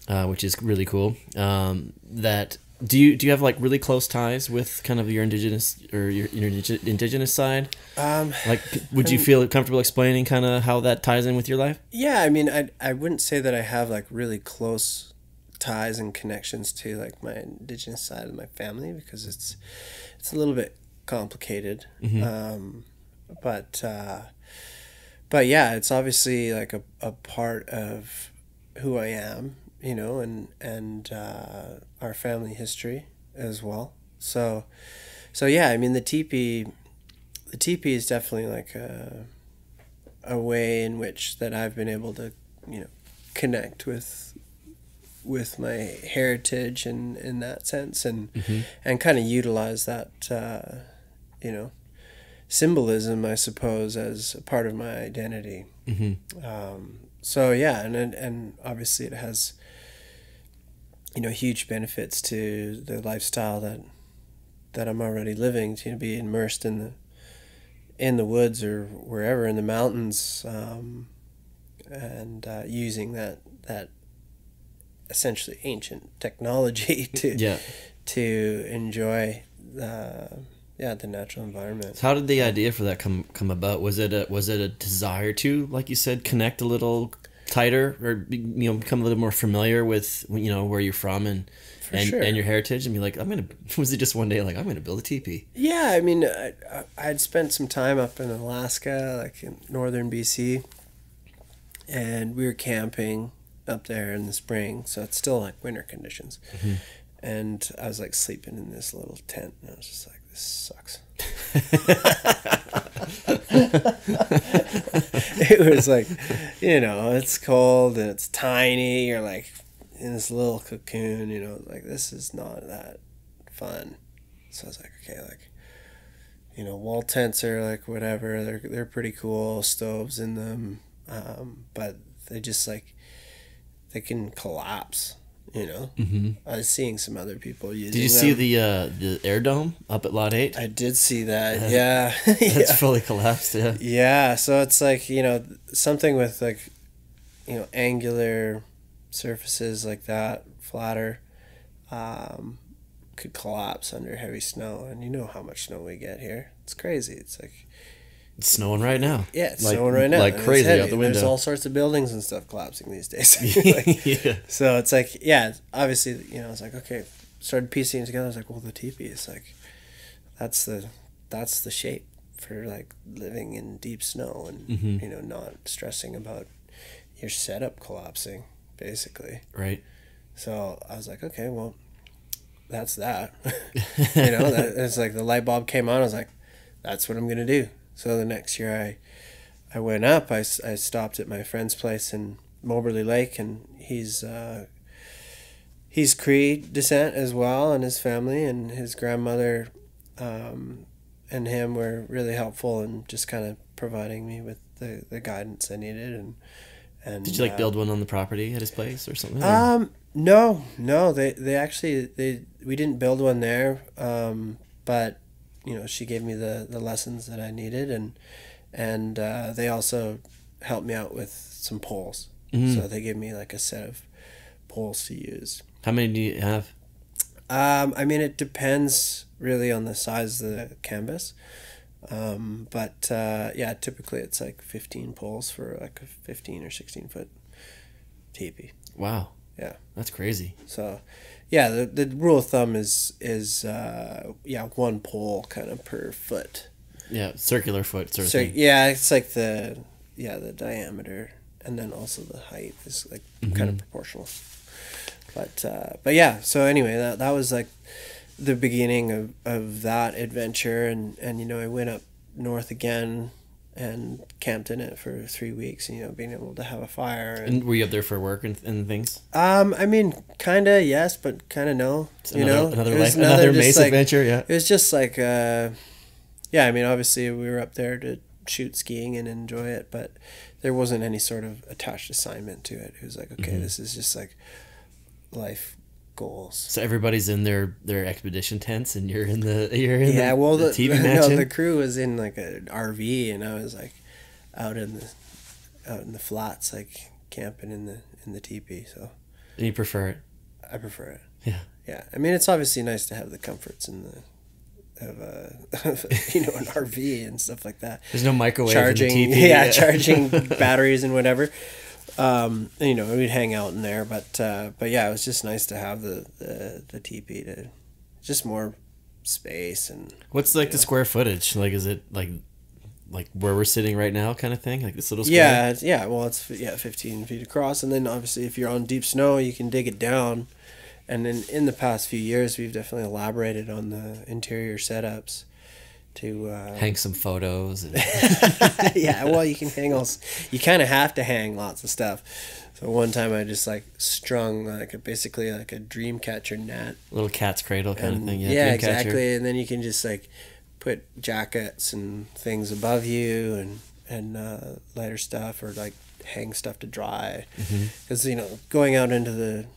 uh, which is really cool. Um, that do you do you have like really close ties with kind of your indigenous or your, your indigenous side? Um, Like, would you feel comfortable explaining kind of how that ties in with your life? Yeah, I mean, I I wouldn't say that I have like really close ties and connections to like my indigenous side of my family because it's it's a little bit complicated. Um, but uh, but yeah, it's obviously like a, a part of who I am, you know, and and uh, our family history as well. So so yeah, I mean the teepee the teepee is definitely like a a way in which that I've been able to, you know, connect with with my heritage and in that sense and and kind of utilize that uh, you know symbolism I suppose as a part of my identity. Um, so yeah, and and- and obviously it has you know huge benefits to the lifestyle that that I'm already living to be immersed in the in the woods or wherever in the mountains um, and uh, using that that essentially ancient technology to Yeah. to enjoy uh, yeah the natural environment So how did the idea for that come come about? Was it a was it a desire to, like you said, connect a little tighter or you know become a little more familiar with you know where you're from and and, sure. and your heritage and be like I'm gonna was it just one day like I'm gonna build a teepee Yeah, I mean, I, I'd spent some time up in Alaska, like in northern BC, and we were camping up there in the spring, so it's still like winter conditions. Mm-hmm. And I was like sleeping in this little tent, and I was just like, this sucks. it was like, you know, it's cold and it's tiny. You're like in this little cocoon, you know, like this is not that fun. So I was like, okay, like, you know, wall tents are like whatever. They're they're pretty cool. Stoves in them, um, but they just like they can collapse. You know, mm-hmm. I was seeing some other people using. did you see them. the uh the air dome up at lot 8 I did see that. Yeah, it's yeah. fully collapsed yeah Yeah, so it's like, you know, something with like, you know, angular surfaces like that, flatter, um, could collapse under heavy snow. And you know how much snow we get here. It's crazy. It's like, it's snowing right now yeah, it's Like- snowing right now. like crazy out the window. There's all sorts of buildings and stuff collapsing these days. Like, yeah so it's like, yeah, obviously, you know, it's like, okay, started piecing it together. I was like, well, the teepee is like, that's the, that's the shape for like living in deep snow and, Mm-hmm. you know, not stressing about your setup collapsing, basically. right So I was like, okay, well, that's that. you know, that, it's like the light bulb came on. I was like, that's what I'm going to do. So the next year I, I went up, I, I stopped at my friend's place in Moberly Lake and he's, uh, he's Cree descent as well and his family and his grandmother, um, and him were really helpful and just kind of providing me with the, the guidance I needed. And, and, did you like uh, build one on the property at his place or something um, no, no, they they actually they we didn't build one there. Um, but you know, she gave me the the lessons that I needed, and and uh, they also helped me out with some poles. Mm-hmm. So they gave me like a set of poles to use. how many do you have Um, I mean, it depends really on the size of the canvas. Um, but uh, yeah, typically it's like 15 poles for like a 15 or 16 foot teepee. wow Yeah. that's crazy So, yeah, the, the rule of thumb is is uh, yeah one pole kind of per foot. yeah circular foot sort of So thing yeah, it's like the yeah the diameter and then also the height is like kind of proportional. But uh, but yeah, so anyway, that that was like the beginning of, of that adventure, and and you know I went up north again and camped in it for three weeks, and you know being able to have a fire and and were you up there for work and, and things um, I mean, kind of yes, but kind of no. you another, know, another life another just maze like- adventure yeah It was just like, uh, yeah. I mean, obviously we were up there to shoot skiing and enjoy it, but there wasn't any sort of attached assignment to it. It was like, okay, Mm-hmm. this is just like life goals. So everybody's in their their expedition tents, and you're in the you're in Yeah, the, well, the, TV no, the crew was in like an RV, and I was like out in the out in the flats, like camping in the in the teepee. So and you prefer it. I prefer it. Yeah. Yeah, I mean it's obviously nice to have the comforts and the of uh, a you know an RV and stuff like that. There's no microwave Charging, the yeah, charging batteries and whatever. Um, and, you know, we'd hang out in there, but uh, but yeah, it was just nice to have the the, the teepee to just more space and What's like the square footage? Like, is it like like where we're sitting right now, kind of thing? Like this little square? yeah, it's- yeah. Well, it's yeah, fifteen feet across, and then obviously if you're on deep snow, you can dig it down. And then in the past few years, we've definitely elaborated on the interior setups to uh, hang some photos. And, yeah, well, you can hang all. You kind of have to hang lots of stuff. So one time I just like strung like a, basically like a dream catcher net. little cat's cradle kind of thing. Yeah, yeah, exactly. And then you can just like put jackets and things above you and and uh, lighter stuff or like hang stuff to dry. Mm-hmm. Because you know going out into the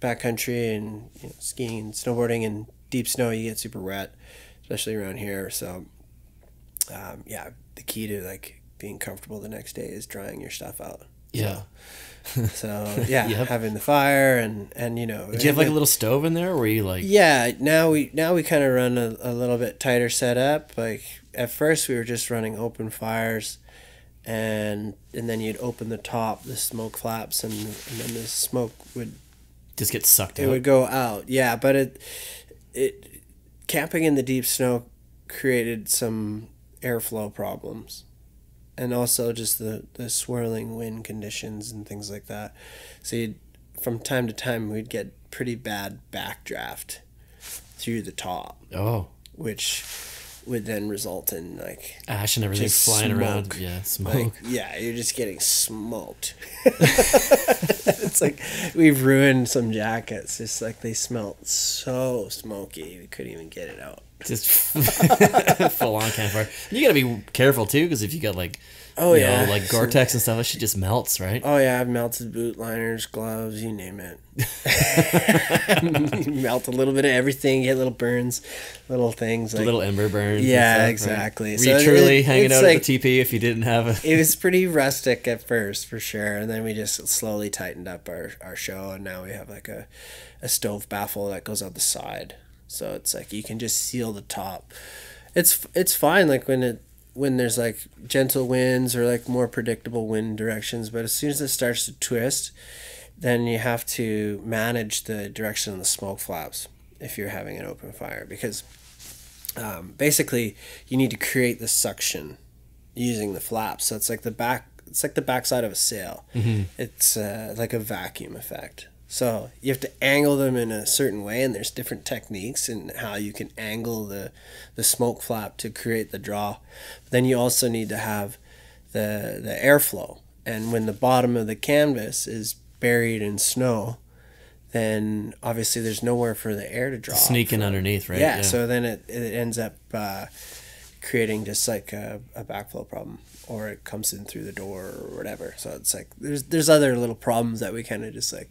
backcountry and you know, skiing and snowboarding and deep snow, you get super wet, especially around here. So um, yeah, the key to like being comfortable the next day is drying your stuff out. Yeah. So yeah, Yep. having the fire and and you know. Did you have like a little stove in there? Or were you like? Yeah, now we now we kind of run a, a little bit tighter setup. Like at first we were just running open fires, and and then you'd open the top, the smoke flaps, and and then the smoke would Just get sucked it out. would go out. Yeah, but it it camping in the deep snow created some airflow problems. And also just the, the swirling wind conditions and things like that. So you'd, from time to time we'd get pretty bad backdraft through the top, oh, which would then result in like ash and everything flying around. Yeah, smoke. like yeah, you're just getting smoked. it's like we've ruined some jackets. Just like they smelt so smoky, we couldn't even get it out. just full on campfire. You gotta be careful too, because if you got like, Oh, you yeah. know, like Gore-Tex and stuff, that shit just melts, right? Oh yeah, I've melted boot liners, gloves, you name it. Melt a little bit of everything, get little burns, little things like little ember burns. Yeah, stuff, right? exactly. Were So you truly it- hanging out like- at the TP if you didn't have a? it was pretty rustic at first for sure and then we just slowly tightened up our, our show and now we have like a, a stove baffle that goes out the side so it's like you can just seal the top it's it's fine like when it when there's like gentle winds or like more predictable wind directions but as soon as it starts to twist then you have to manage the direction of the smoke flaps if you're having an open fire because um, basically you need to create the suction using the flaps. So it's like the back. It's like the backside of a sail. It's uh, like a vacuum effect. So you have to angle them in a certain way, and there's different techniques in how you can angle the the smoke flap to create the draw. But then you also need to have the the airflow. And when the bottom of the canvas is buried in snow, then obviously there's nowhere for the air to draw. Sneaking underneath, right? Yeah, so then it, it ends up uh, creating just like a, a backflow problem or it comes in through the door or whatever. So it's like there's there's other little problems that we kind of just like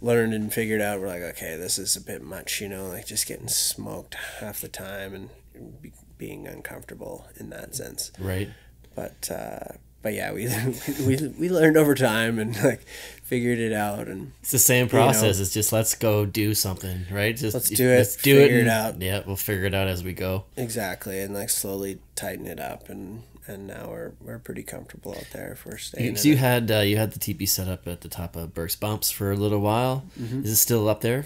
learned and figured out. We're like, okay, this is a bit much, you know, like just getting smoked half the time and be, being uncomfortable in that sense. right. But uh, but yeah, we we we learned over time and like figured it out and It's the same know. process. It's just let's go do something, right? Just Let's do it, Let's do it. figure it and- out. Yeah, we'll figure it out as we go. Exactly, and like slowly tighten it up, and and now we're we're pretty comfortable out there if we're staying. You, so you had uh, you had the TP set up at the top of Burke's Bumps for a little while. Mm-hmm. Is it still up there?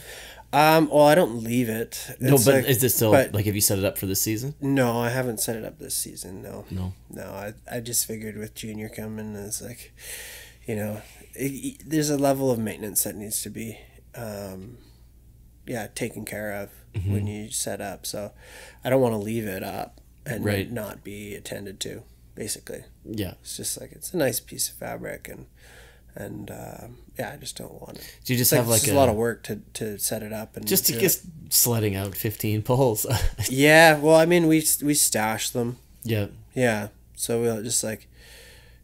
um, well, I don't leave it. no, but like- is it still but- like have you set it up for this season? No, I haven't set it up this season. No, No. no. I I just figured with Junior coming, it's like, you know, it, it- there's a level of maintenance that needs to be, um, yeah, taken care of Mm-hmm. when you set up. So, I don't want to leave it up and Right. not be attended to. Basically, Yeah. it's just like it's a nice piece of fabric and. And um, yeah, I just don't want it. Do you just It's have like it's a, a lot of work to, to set it up and just to it. get sledding out fifteen poles? Yeah, well, I mean, we we stash them. yeah. Yeah, so we'll just like,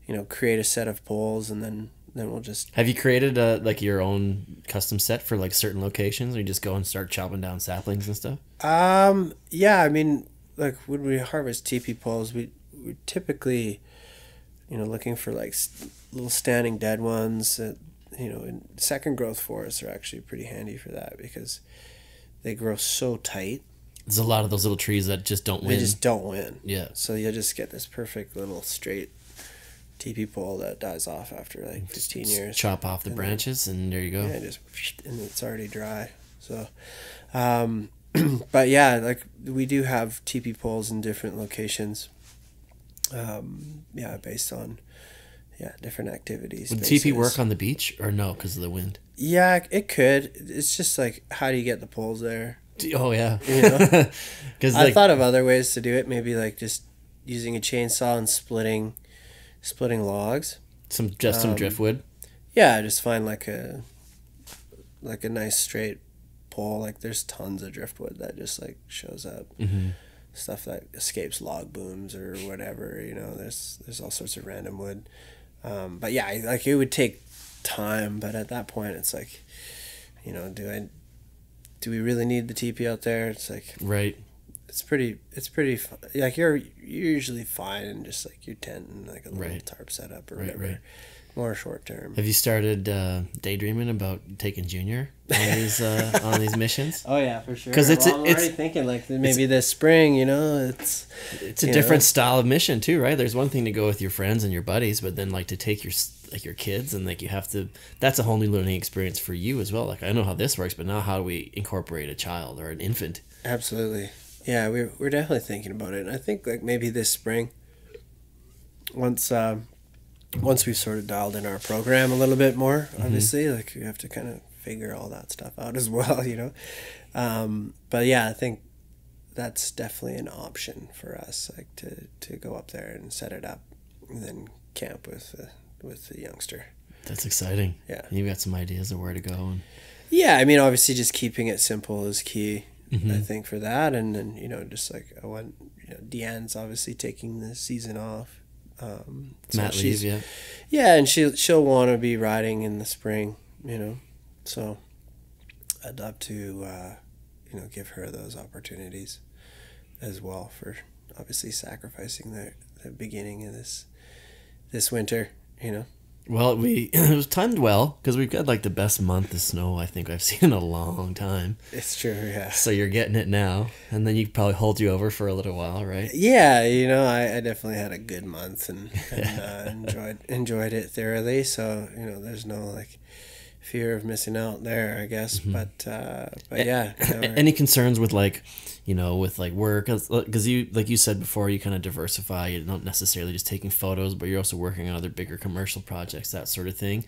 you know, create a set of poles, and then then we'll just. Have you created a like your own custom set for like certain locations, or you just go and start chopping down saplings and stuff? Um. Yeah, I mean, like when we harvest teepee poles, we we typically, you know, looking for like little standing dead ones. That, you know, in second growth forests are actually pretty handy for that because they grow so tight. There's a lot of those little trees that just don't win. They just don't win. yeah. So you'll just get this perfect little straight teepee pole that dies off after like 15 years. Chop off the And then- branches, and there you go. Yeah, just and it's already dry. So, um, but yeah, like we do have teepee poles in different locations. Um, yeah, based on yeah different activities. Would TP work on the beach or no because of the wind? Yeah, it could. It's just like how do you get the poles there? Oh yeah, You know? because I like thought of other ways to do it. Maybe like just using a chainsaw and splitting, splitting logs. some just some um, driftwood. Yeah, just find like a like a nice straight pole. Like there's tons of driftwood that just like shows up. Mhm. Stuff that escapes log booms or whatever. You know, there's there's all sorts of random wood. Um, but yeah, like it would take time. But at that point, it's like, you know, do I do we really need the teepee out there? It's like Right. it's pretty it's pretty like you're you're usually fine in just like your tent and like a little Right. tarp setup or Right, whatever. right. More short term. Have you started uh, daydreaming about taking Junior on these uh, on these missions? Oh yeah, for sure. 'Cause it's a- Well, I'm it's- already thinking like maybe this spring. You know, it's It's a You different know? style of mission too, right? There's one thing to go with your friends and your buddies, but then like to take your like your kids and like you have to. That's a whole new learning experience for you as well. Like I know how this works, but now how do we incorporate a child or an infant? absolutely yeah. We're we're definitely thinking about it. And I think like maybe this spring, once um, once we've sort of dialed in our program a little bit more, obviously, like we have to kind of figure all that stuff out as well. You know, um, but yeah, I think that's definitely an option for us, like to to go up there and set it up, and then camp with the with the youngster. That's exciting. Yeah. you've got some ideas of where to go. And Yeah, I mean, obviously, just keeping it simple is key. Mm-hmm. I think for that, and then you know, just like I want, you know, Deanne's obviously taking the season off. Um, so Matt she's- leave, yeah. Yeah, and she she'll want to be riding in the spring, you know. So I'd love to, uh, you know, give her those opportunities as well for obviously sacrificing the the beginning of this this winter, you know. Well, we it was timed well because we've got like the best month of snow I think I've seen in a long time. It's true, yeah. So you're getting it now, and then you probably hold you over for a little while, right? Yeah, you know, I, I definitely had a good month and, and uh, enjoyed enjoyed it thoroughly. So you know, there's no like fear of missing out there, I guess. But uh, but yeah, you know, Any concerns with like, you know, with like work? Because you, like you said before, you kind of diversify. You're not necessarily just taking photos, but you're also working on other bigger commercial projects, that sort of thing.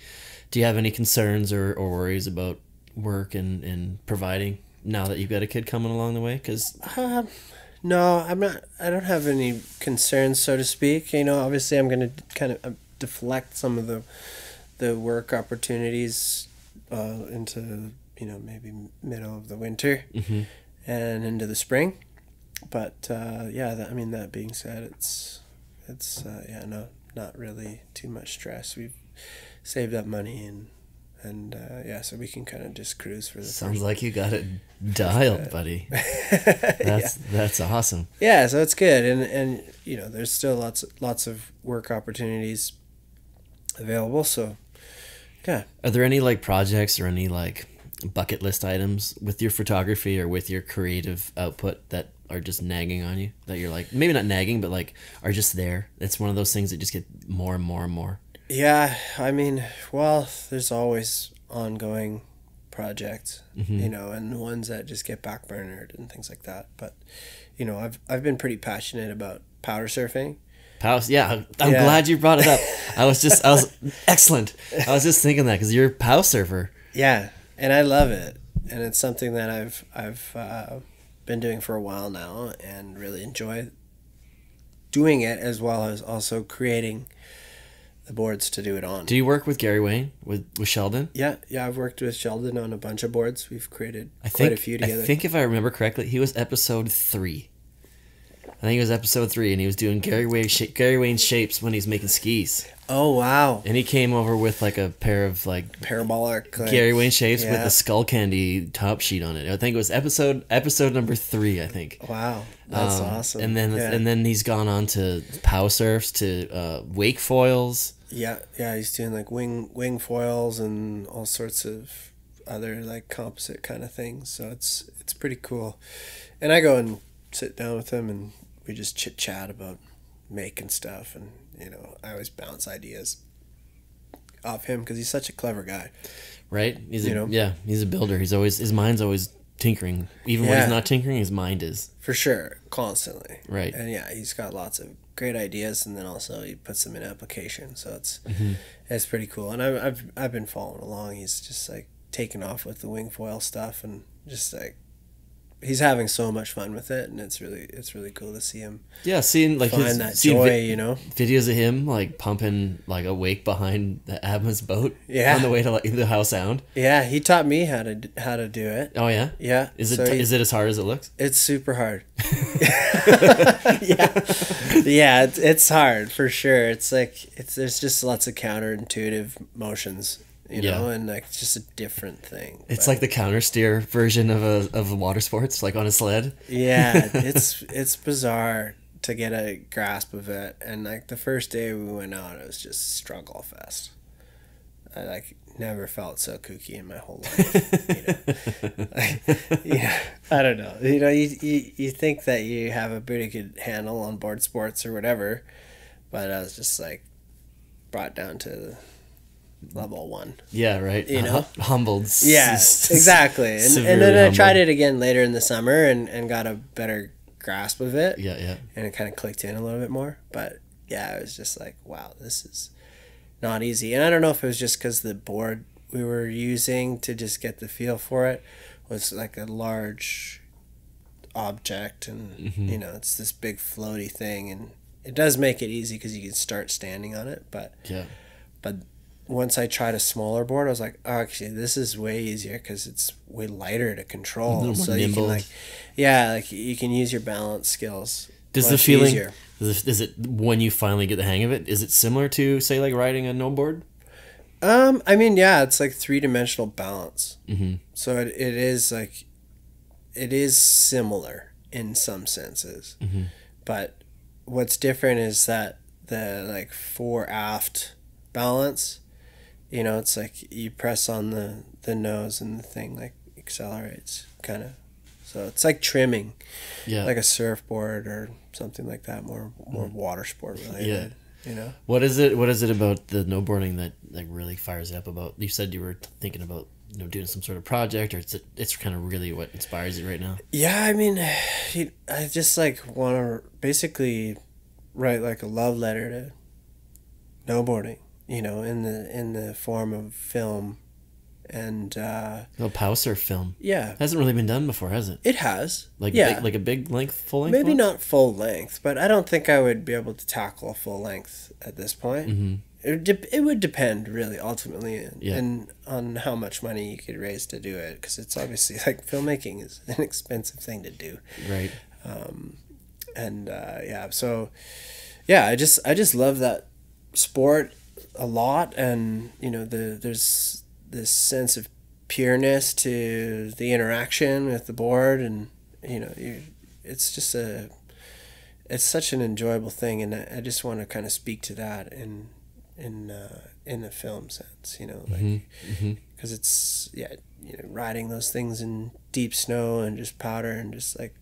Do you have any concerns or, or worries about work and, and providing now that you've got a kid coming along the way? Because Um, no, I'm not. I don't have any concerns, so to speak. You know, obviously, I'm going to kind of uh, deflect some of the the work opportunities uh, into you know maybe middle of the winter Mhm. And into the spring. But uh, yeah, that, I mean that being said, it's it's uh, yeah no not really too much stress. We've saved up money and and uh, yeah, so we can kind of just cruise for the sounds like you got it dialed, buddy. That's that's awesome. yeah so it's good and and you know there's still lots lots of work opportunities available so yeah Are there any like projects or any like bucket list items with your photography or with your creative output that are just nagging on you? That you're like maybe not nagging, but like are just there. It's one of those things that just get more and more and more. yeah i mean well there's always ongoing projects mm-hmm. you know and the ones that just get backburnered and things like that but you know i've i've been pretty passionate about powder surfing Pow, yeah, I'm Yeah. glad you brought it up. I was just, I was excellent. I was just thinking that because you're a pow surfer. Yeah, and I love it, and it's something that I've I've uh, been doing for a while now, and really enjoy doing it as well as also creating the boards to do it on. Do you work with Gary Wayne with with Sheldon? yeah, yeah, I've worked with Sheldon on a bunch of boards. We've created I quite think a few together. I think if I remember correctly, he was episode three. I think it was episode three, and he was doing Gary Wayne sh- Gary Wayne shapes when he's making skis, oh wow, and he came over with like a pair of like parabolic like, Gary Wayne shapes with yeah. the Skullcandy top sheet on it. I think it was episode episode number three. I think. Wow, that's Um, awesome. And then yeah. and then he's gone on to pow surfs to uh, wake foils. yeah, yeah, he's doing like wing wing foils and all sorts of other like composite kind of things. So it's it's pretty cool. And I go and sit down with him and we just chit chat about making stuff and you know I always bounce ideas off him because he's such a clever guy. Right? He's a, You know? yeah, he's a builder. He's always his mind's always tinkering. Even when he's not tinkering, his mind is. For sure, constantly. Right. And yeah, he's got lots of great ideas, and then also he puts them in application. So it's Mm-hmm. it's pretty cool. And I've, I've I've been following along. He's just like taking off with the wing foil stuff, and just like he's having so much fun with it, and it's really it's really cool to see him Yeah, seeing like his that joy. vi- you know. videos of him like pumping like a wake behind the Adam's boat. Yeah. On the way to like the Howe Sound. Yeah, he taught me how to how to do it. Oh yeah. Yeah. Is it so he- is it as hard as it looks? It's super hard. yeah, yeah, it's, it's hard for sure. It's like it's there's just lots of counterintuitive motions, you Yeah. know, and like it's just a different thing. It's But, like the counter steer version of a of water sports, like on a sled. yeah, it's it's bizarre to get a grasp of it, and like the first day we went out, it was just struggle fest. I like never felt so kooky in my whole life. you know? like, you know, I don't know. You know, you, you you think that you have a pretty good handle on board sports or whatever, but I was just like brought down to level one. Yeah, right. You know? Hu- humbled. Yeah, exactly. And, and then I tried it again later in the summer and, and got a better grasp of it. Yeah, yeah. And it kind of clicked in a little bit more. But yeah, I was just like, wow, this is not easy. And I don't know if it was just because the board we were using to just get the feel for it was like a large object. And, Mm-hmm. you know, it's this big floaty thing. And it does make it easy because you can start standing on it. But Yeah. but once I tried a smaller board, I was like, oh, actually, this is way easier because it's way lighter to control. So you can like, yeah, like you can use your balance skills. Does the feeling easier. is it- is it when you finally get the hang of it? Is it similar to say like riding a no board? Um, I mean, yeah, it's like three dimensional balance. Mhm. So it, it is like, it is similar in some senses, Mhm. but what's different is that the like fore aft balance, you know, it's like you press on the the nose and the thing like accelerates kind of. So it's like trimming, Yeah. like a surfboard or something like that, more more mm-hmm. water sport related. You know. What is it? What is it about the no boarding that like really fires you up about? You said you were thinking about you know doing some sort of project, or it's it's kind of really what inspires you right now. Yeah, I mean, I just like want to basically write like a love letter to snowboarding, you know, in the in the form of film, and uh, Oh, pow film yeah, hasn't really been done before, has it? it has Like yeah, big, like a big length, full length. maybe not full length, but I don't think I would be able to tackle a full length at this point. Mhm. It would, it would depend really ultimately and, Yeah. on how much money you could raise to do it because it's obviously like filmmaking is an expensive thing to do Right. and uh, yeah so yeah i just i just love that sport a lot and you know the there's this sense of pureness to the interaction with the board and you know you it's just a it's such an enjoyable thing and i, I just want to kind of speak to that in in uh, in a film sense you know like because it's yeah you know riding those things in deep snow and just powder and just like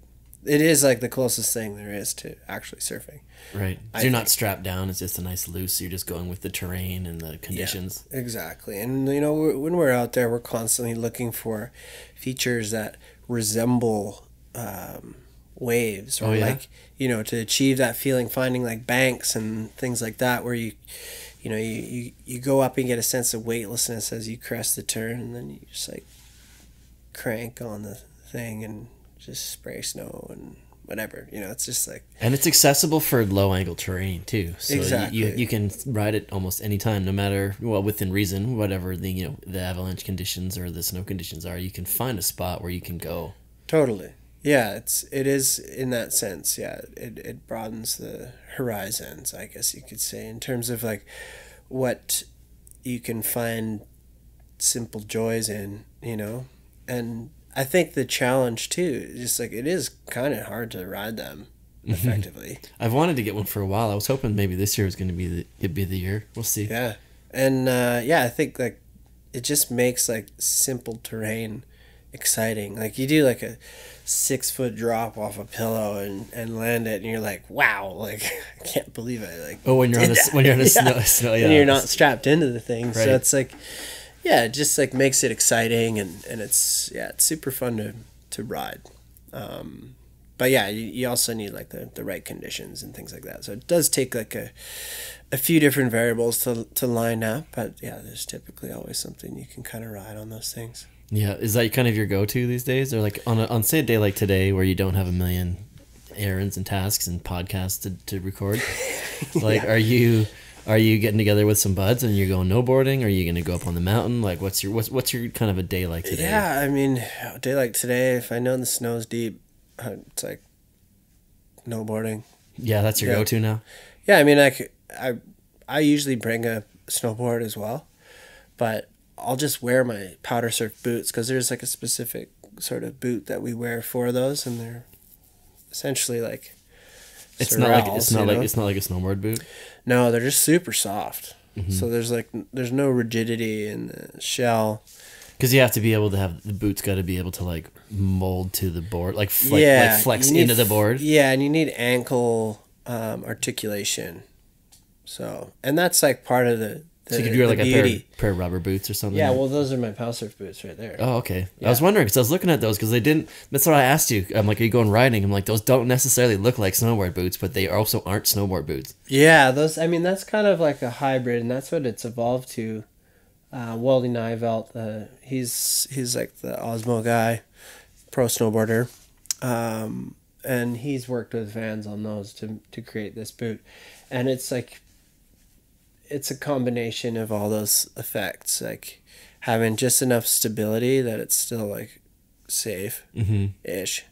it is like the closest thing there is to actually surfing Right. So you're not strapped down. It's just a nice loose. You're just going with the terrain and the conditions. exactly and you know we're, when we're out there we're constantly looking for features that resemble um, waves or Oh, yeah? like you know to achieve that feeling finding like banks and things like that where you you know you, you, you go up and get a sense of weightlessness as you crest the turn and then you just like crank on the thing and just spray snow and whatever you know it's just like And it's accessible for low angle terrain too. So you- you, you can ride it almost any time, no matter well within reason, whatever the you know the avalanche conditions or the snow conditions are. You can find a spot where you can go. Totally. Yeah, it's it is in that sense. Yeah, it it broadens the horizons, I guess you could say, in terms of like what you can find simple joys in, you know. And I think the challenge too, is just like it is kind of hard to ride them effectively. I've wanted to get one for a while. I was hoping maybe this year was going to be the it'd be the year. We'll see. yeah. And uh, yeah, I think like it just makes like simple terrain exciting. Like you do like a six foot drop off a pillow and, and land it, and you're like, wow, like I can't believe it. Like Oh, when you're on a s- when you're on a Yeah. snow, snow yeah. and you're not strapped into the thing, so it's like, yeah, it just like makes it exciting and and it's yeah, it's super fun to to ride. Um, but yeah, you, you also need like the, the right conditions and things like that. So it does take like a a few different variables to to line up, but yeah, there's typically always something you can kind of ride on those things. Yeah, is that kind of your go-to these days, or like on a, on say a day like today where you don't have a million errands and tasks and podcasts to, to record? like, are you are you getting together with some buds and you're going no boarding? Are you going to go up on the mountain? Like, what's your what's what's your kind of a day like today? Yeah, I mean, a day like today, if I know the snow's deep, uh, it's like snowboarding. Yeah, that's your Yeah. go-to now. Yeah, I mean, like I I usually bring a snowboard as well, but I'll just wear my powder surf boots because there's like a specific sort of boot that we wear for those, and they're essentially like. It's not like it's not you like it's not like a snowboard boot. No, they're just super soft. So there's like there's no rigidity in the shell. Because you have to be able to have the boots got to be able to like mold to the board, like, fle- yeah, like flex need into the board. Yeah, and you need ankle um, articulation. So, and that's like part of the, the So you could do like the a pair, beauty. pair of rubber boots or something. Yeah, well, those are my powder surf boots right there. Oh, okay. I was wondering because I was looking at those because they didn't. That's what I asked you. I'm like, are you going riding? I'm like, those don't necessarily look like snowboard boots, but they also aren't snowboard boots. Yeah, those. I mean, that's kind of like a hybrid, and that's what it's evolved to. Uh, Wolle Nyvelt, uh, he's he's like the Äsmo guy, pro snowboarder, um, and he's worked with Vans on those to to create this boot, and it's like. It's a combination of all those effects, like having just enough stability that it's still like safe ish. Mm-hmm.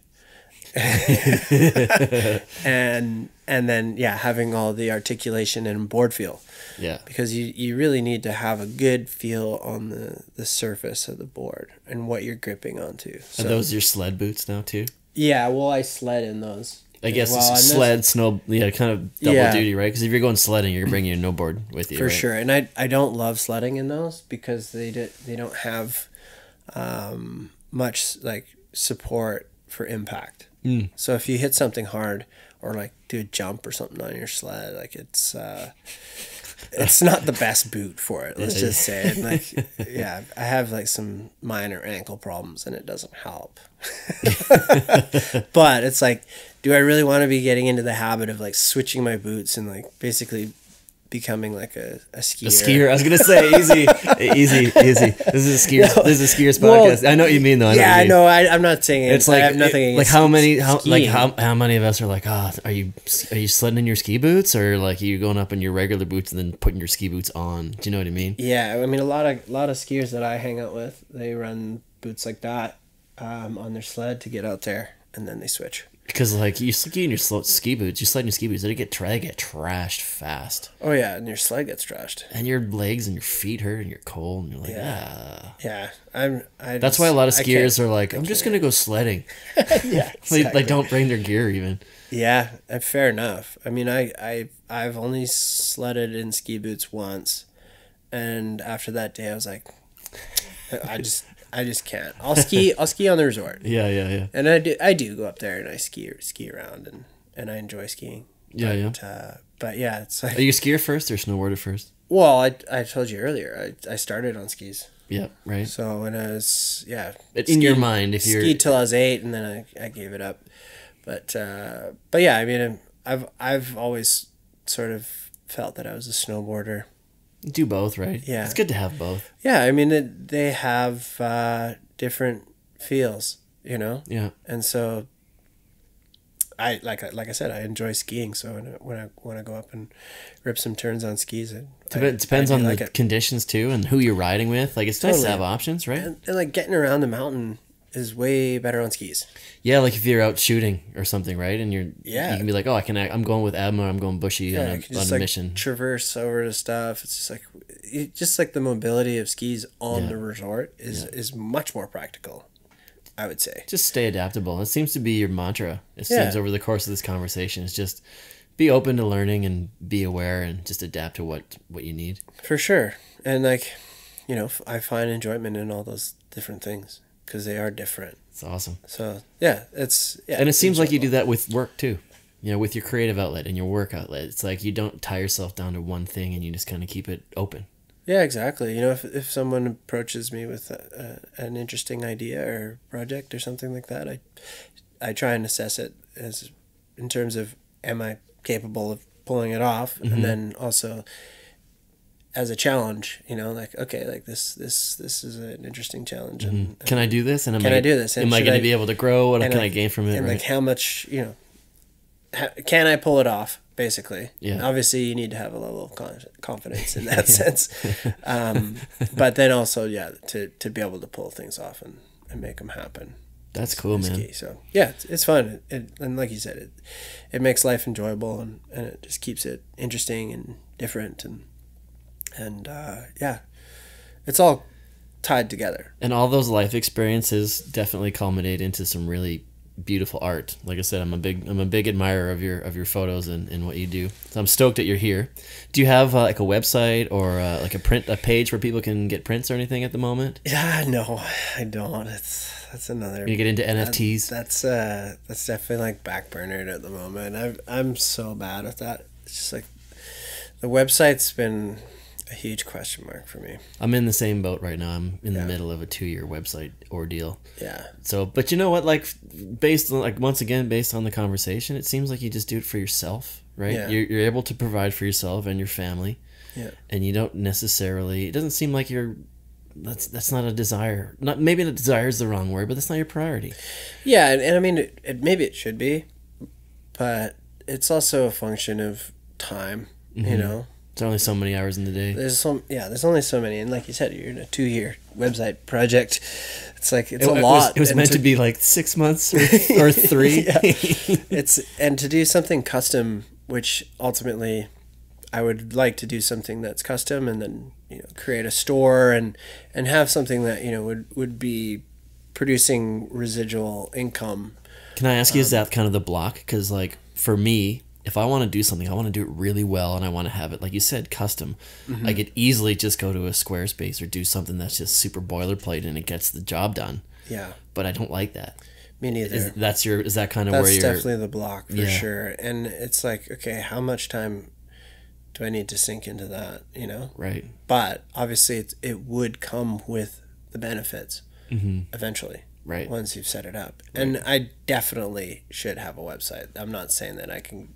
and and then yeah, having all the articulation and board feel Yeah. because you, you really need to have a good feel on the, the surface of the board and what you're gripping onto. So Are those your sled boots now too? yeah, well, I sled in those. I guess Well, sled, snow, yeah, kind of double Yeah. duty, right? Because if you're going sledding, you're bringing your no board with you. for right? sure. And I I don't love sledding in those because they do, they don't have um, much like support for impact. Mm. So if you hit something hard or like do a jump or something on your sled, like it's uh, it's not the best boot for it. Let's just say it. Like yeah, I have like some minor ankle problems and it doesn't help. but it's like, do I really want to be getting into the habit of like switching my boots and like basically becoming like a, a skier? A skier. I was gonna say easy, easy, easy. This is a skier. This is a skier's Well, podcast. I know what you mean though. I yeah, I mean. know. I, I'm not saying It's I like have nothing it- like how many how like how how many of us are like ah are you are you sledding in your ski boots or like you going up in your regular boots and then putting your ski boots on? Do you know what I mean? Yeah, I mean a lot of a lot of skiers that I hang out with, they run boots like that um, on their sled to get out there, and then they switch. Because like you ski in your ski boots, you sled in your ski boots, they get tra- they get trashed fast, Oh yeah, and your sled gets trashed. and your legs and your feet hurt, and you're cold, and you're like Yeah. ah. Yeah, I'm. I That's just- why a lot of skiers are like, I'm just gonna go sledding. yeah, exactly. they don't bring their gear even. Yeah, uh, fair enough. I mean, I I I've only sledded in ski boots once, and after that day, I was like, I just I just can't. I'll ski. I'll ski on the resort, Yeah, yeah, yeah, and I do. I do go up there and I ski ski around and and I enjoy skiing. yeah, yeah. But, uh, but yeah, it's like Are you a skier first or snowboarder first? well, I I told you earlier. I I started on skis. Yeah, right. So when I was yeah, But in your mind, if you're skied till I was eight, and then I, I gave it up. But uh, but yeah, I mean, I've I've always sort of felt that I was a snowboarder. Do both, right? Yeah. it's good to have both. Yeah, I mean, it, they have uh, different feels, you know, Yeah, and so. I like I- like I said I enjoy skiing so when I, when I when I go up and rip some turns on skis it Dep- it depends I on like the it. conditions too, and who you're riding with. Like it's nice to have options, right? and, and like getting around the mountain is way better on skis Yeah, like if you're out shooting or something, right? And you're Yeah. you can be like, oh, I can. I'm going with Abma. I'm going bushy Yeah, on a, on just a like mission. traverse over to stuff. It's just like it, just like the mobility of skis on Yeah. the resort is Yeah. is much more practical. I would say. Just stay adaptable. It seems to be your mantra. It seems over the course of this conversation. It's just be open to learning and be aware and just adapt to what what you need. For sure. And like, you know, I find enjoyment in all those different things because they are different. It's awesome. So, yeah, it's yeah. and it seems like you do that with work too. You know, with your creative outlet and your work outlet. It's like you don't tie yourself down to one thing and you just kind of keep it open. Yeah, exactly. You know, if if someone approaches me with a, a, an interesting idea or project or something like that, I I try and assess it as in terms of am I capable of pulling it off, Mm-hmm. and then also as a challenge. You know, like okay, like this this this is an interesting challenge, and, Mm-hmm. Can I do this? And am Can I do this? And am I going to be able to grow? What can like- I gain from it? and Right? like how much you know. ha- Can I pull it off? Basically, Yeah. Obviously, you need to have a level of confidence in that sense, um, but then also, yeah, to, to be able to pull things off and, and make them happen. That's cool, man. key. So yeah, it's, it's fun. It, it, and like you said, it it makes life enjoyable and, and it just keeps it interesting and different and and uh, yeah, it's all tied together. And all those life experiences definitely culminate into some really beautiful art. Like I said, I'm a big I'm a big admirer of your of your photos and, and what you do. So I'm stoked that you're here. Do you have uh, like a website or uh, like a print a page where people can get prints or anything at the moment? Yeah, no, I don't. It's that's another. You get into NFTs. That, that's uh, that's definitely like backburnered at the moment. I I'm so bad at that. It's just like the website's been a huge question mark for me. I'm in the same boat right now. I'm in Yeah. the middle of a two year website ordeal. Yeah, So, but you know what? Like, based on like once again, based on the conversation, it seems like you just do it for yourself, right? Yeah. You're you're able to provide for yourself and your family, yeah, and you don't necessarily. It doesn't seem like you're. That's that's not a desire. Not maybe a desire is the wrong word, but that's not your priority. yeah. And, and I mean, it, it, maybe it should be, but it's also a function of time. Mm-hmm. You know, There's only so many hours in the day. there's some. Yeah, there's only so many, and like you said, you're in a two year website project. It's like it's it, a it lot. was, it was and meant to, be like six months or, or three. It's and to do something custom which ultimately i would like to do something that's custom and then you know create a store and and have something that you know would would be producing residual income Can I ask you, is um, that kind of the block? Because, like, for me, if I want to do something, I want to do it really well and I want to have it, like you said, custom. I could easily just go to a Squarespace or do something that's just super boilerplate and it gets the job done. yeah But I don't like that. me neither Is, that's your, is that kind of where you're. definitely the block for Yeah. sure and it's like okay how much time do i need to sink into that you know Right. but obviously it, it would come with the benefits eventually Mm-hmm. Right. once you've set it up and i definitely should have a website i'm not saying that i can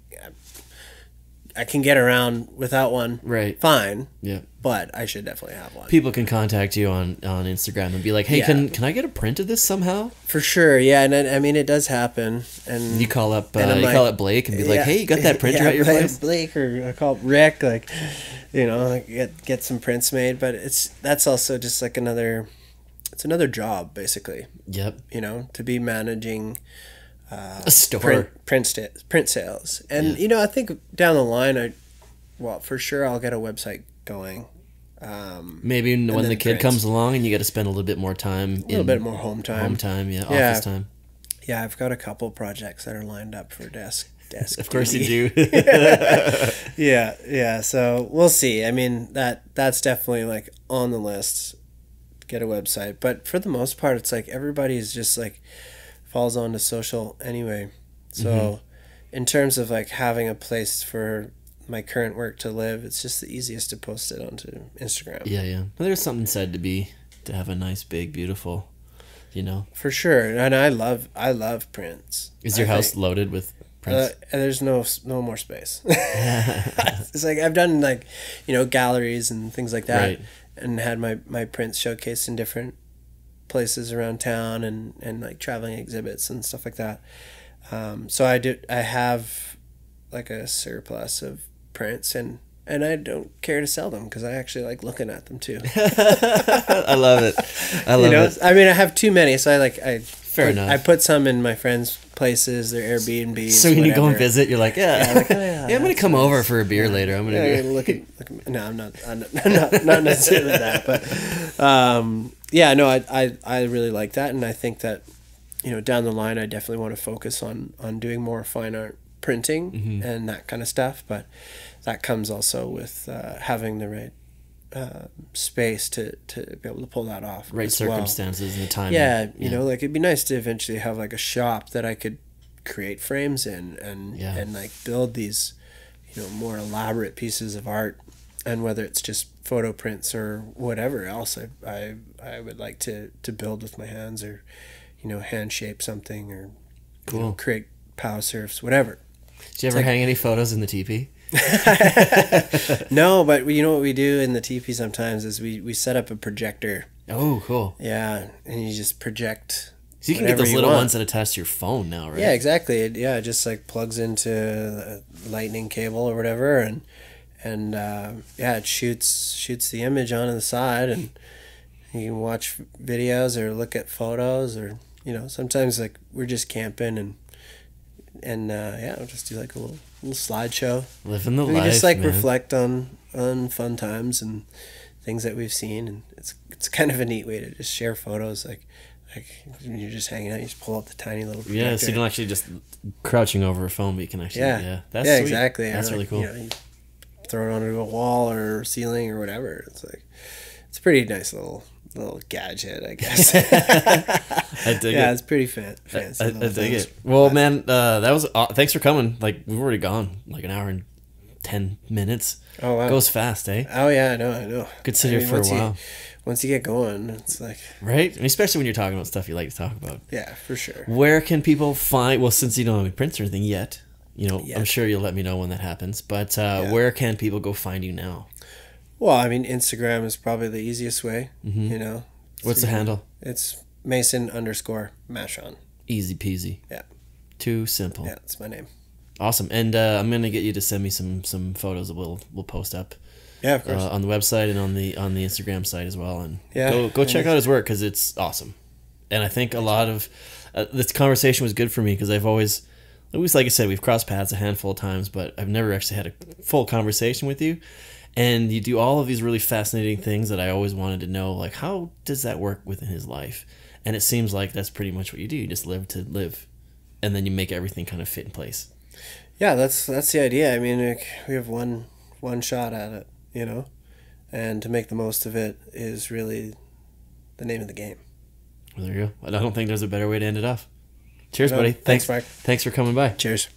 i can get around without one Right. fine Yeah. but i should definitely have one People can contact you on, on Instagram and be like, hey, Yeah. can can I get a print of this somehow? for sure yeah and I, I mean it does happen and You call up, uh, you like- call up Blake and be like, hey, you got that printer Yeah, at your place? Blake or I call Rick, like you know, like get get some prints made. But it's that's also just like another, it's another job basically. Yep. You know, to be managing A store. print print print sales, and you know, I think down the line, I well for sure I'll get a website going. Um, Maybe when the kid prints. comes along and you got to spend a little bit more time. a little bit more home time. home time, yeah, Yeah. office time. Yeah, I've got a couple projects that are lined up for desk desk. Of course you do. yeah yeah so we'll see i mean that that's definitely like on the list get a website but for the most part it's like everybody's just like falls onto social anyway so Mm-hmm. in terms of like having a place for my current work to live it's just the easiest to post it onto instagram yeah, yeah. But there's something said to be to have a nice, big, beautiful. You know, for sure and i love i love prints is your I house think- loaded with Uh, prints? and there's no no more space. it's like I've done like, you know, galleries and things like that, Right. And had my my prints showcased in different places around town and and like traveling exhibits and stuff like that. Um, so I do I have like a surplus of prints and. And I don't care to sell them because I actually like looking at them too. I love it. I love you know, it. I mean, I have too many, so I like I Fair put, enough. I put some in my friends' places, their Airbnb. So when you go and visit, you're like, yeah, Yeah, like, oh, yeah, yeah, I'm gonna come over for a beer later. I'm gonna. Yeah, go. look at, look at no, I'm not, I'm not, not, not necessarily that, but um, yeah, no, I, I, I really like that, and I think that you know down the line, I definitely want to focus on on doing more fine art printing Mm-hmm. and that kind of stuff, but that comes also with uh, having the right uh, space to to be able to pull that off. right as well. circumstances and the time. Yeah, you know, like it'd be nice to eventually have like a shop that I could create frames in and Yeah. and like build these, you know, more elaborate pieces of art. And whether it's just photo prints or whatever else, I I, I would like to to build with my hands or, you know, hand shape something or, you know, Cool. create powder surfs, whatever. Did you ever hang any photos in the teepee? No, but you know what we do in the teepee sometimes is we we set up a projector. Oh, cool. Yeah, and you just project. So you can get those little want. ones that attach to your phone now, right? Yeah, exactly. It, yeah, it just like plugs into a lightning cable or whatever, and and uh, yeah, it shoots shoots the image onto the side, and you can watch videos or look at photos, or you know, sometimes like we're just camping and and uh, yeah, we'll just do like a little little slideshow. Living the We life. just like man. reflect on on fun times and things that we've seen, and it's it's kind of a neat way to just share photos. Like Like when you're just hanging out, you just pull up the tiny little projector. Yeah, so you don't actually just crouching over a phone, but you can actually. yeah, Yeah, that's yeah, sweet. exactly. That's like, really cool. You, know, throw it onto a wall or ceiling or whatever. It's like it's a pretty nice little little gadget, I guess. I dig yeah, it. it's pretty fan- fancy. I, I little dig things. it. Well, man, uh, that was. Uh, thanks for coming. Like we've already gone like an hour and ten minutes. Oh wow. Goes fast, eh? Oh yeah, I know, I know. Could sit I here mean, for a once you- while. once you get going, it's like Right? And especially when you're talking about stuff you like to talk about. yeah, for sure. Where can people find? Well, since you don't have any prints or anything yet, you know, I'm sure you'll let me know when that happens. But uh, Yeah. where can people go find you now? Well, I mean, Instagram is probably the easiest way. You know, Mm-hmm. What's the handle? It's Mason underscore Mashon. Easy peasy. Yeah, Too simple. yeah, that's my name. Awesome. And uh, I'm gonna get you to send me some some photos that we'll we'll post up Yeah, of course. uh, on the website and on the on the Instagram site as well. And Yeah. go go check out his work because it's awesome. And I think a lot of uh, this conversation was good for me because I've always, always like I said, we've crossed paths a handful of times, but I've never actually had a full conversation with you. And you do all of these really fascinating things that I always wanted to know, like how does that work within his life? And it seems like that's pretty much what you do. You just live to live, and then you make everything kind of fit in place. yeah, that's that's the idea. I mean, like, we have one one shot at it, you know, and to make the most of it is really the name of the game. Well, there you go. I don't think there's a better way to end it off. Cheers, No, buddy. thanks, Thanks, Mark. Thanks for coming by. Cheers.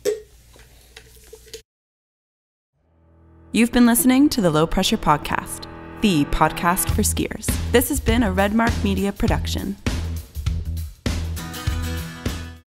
You've been listening to the Low Pressure Podcast, the podcast for skiers. This has been a Redmark Media production.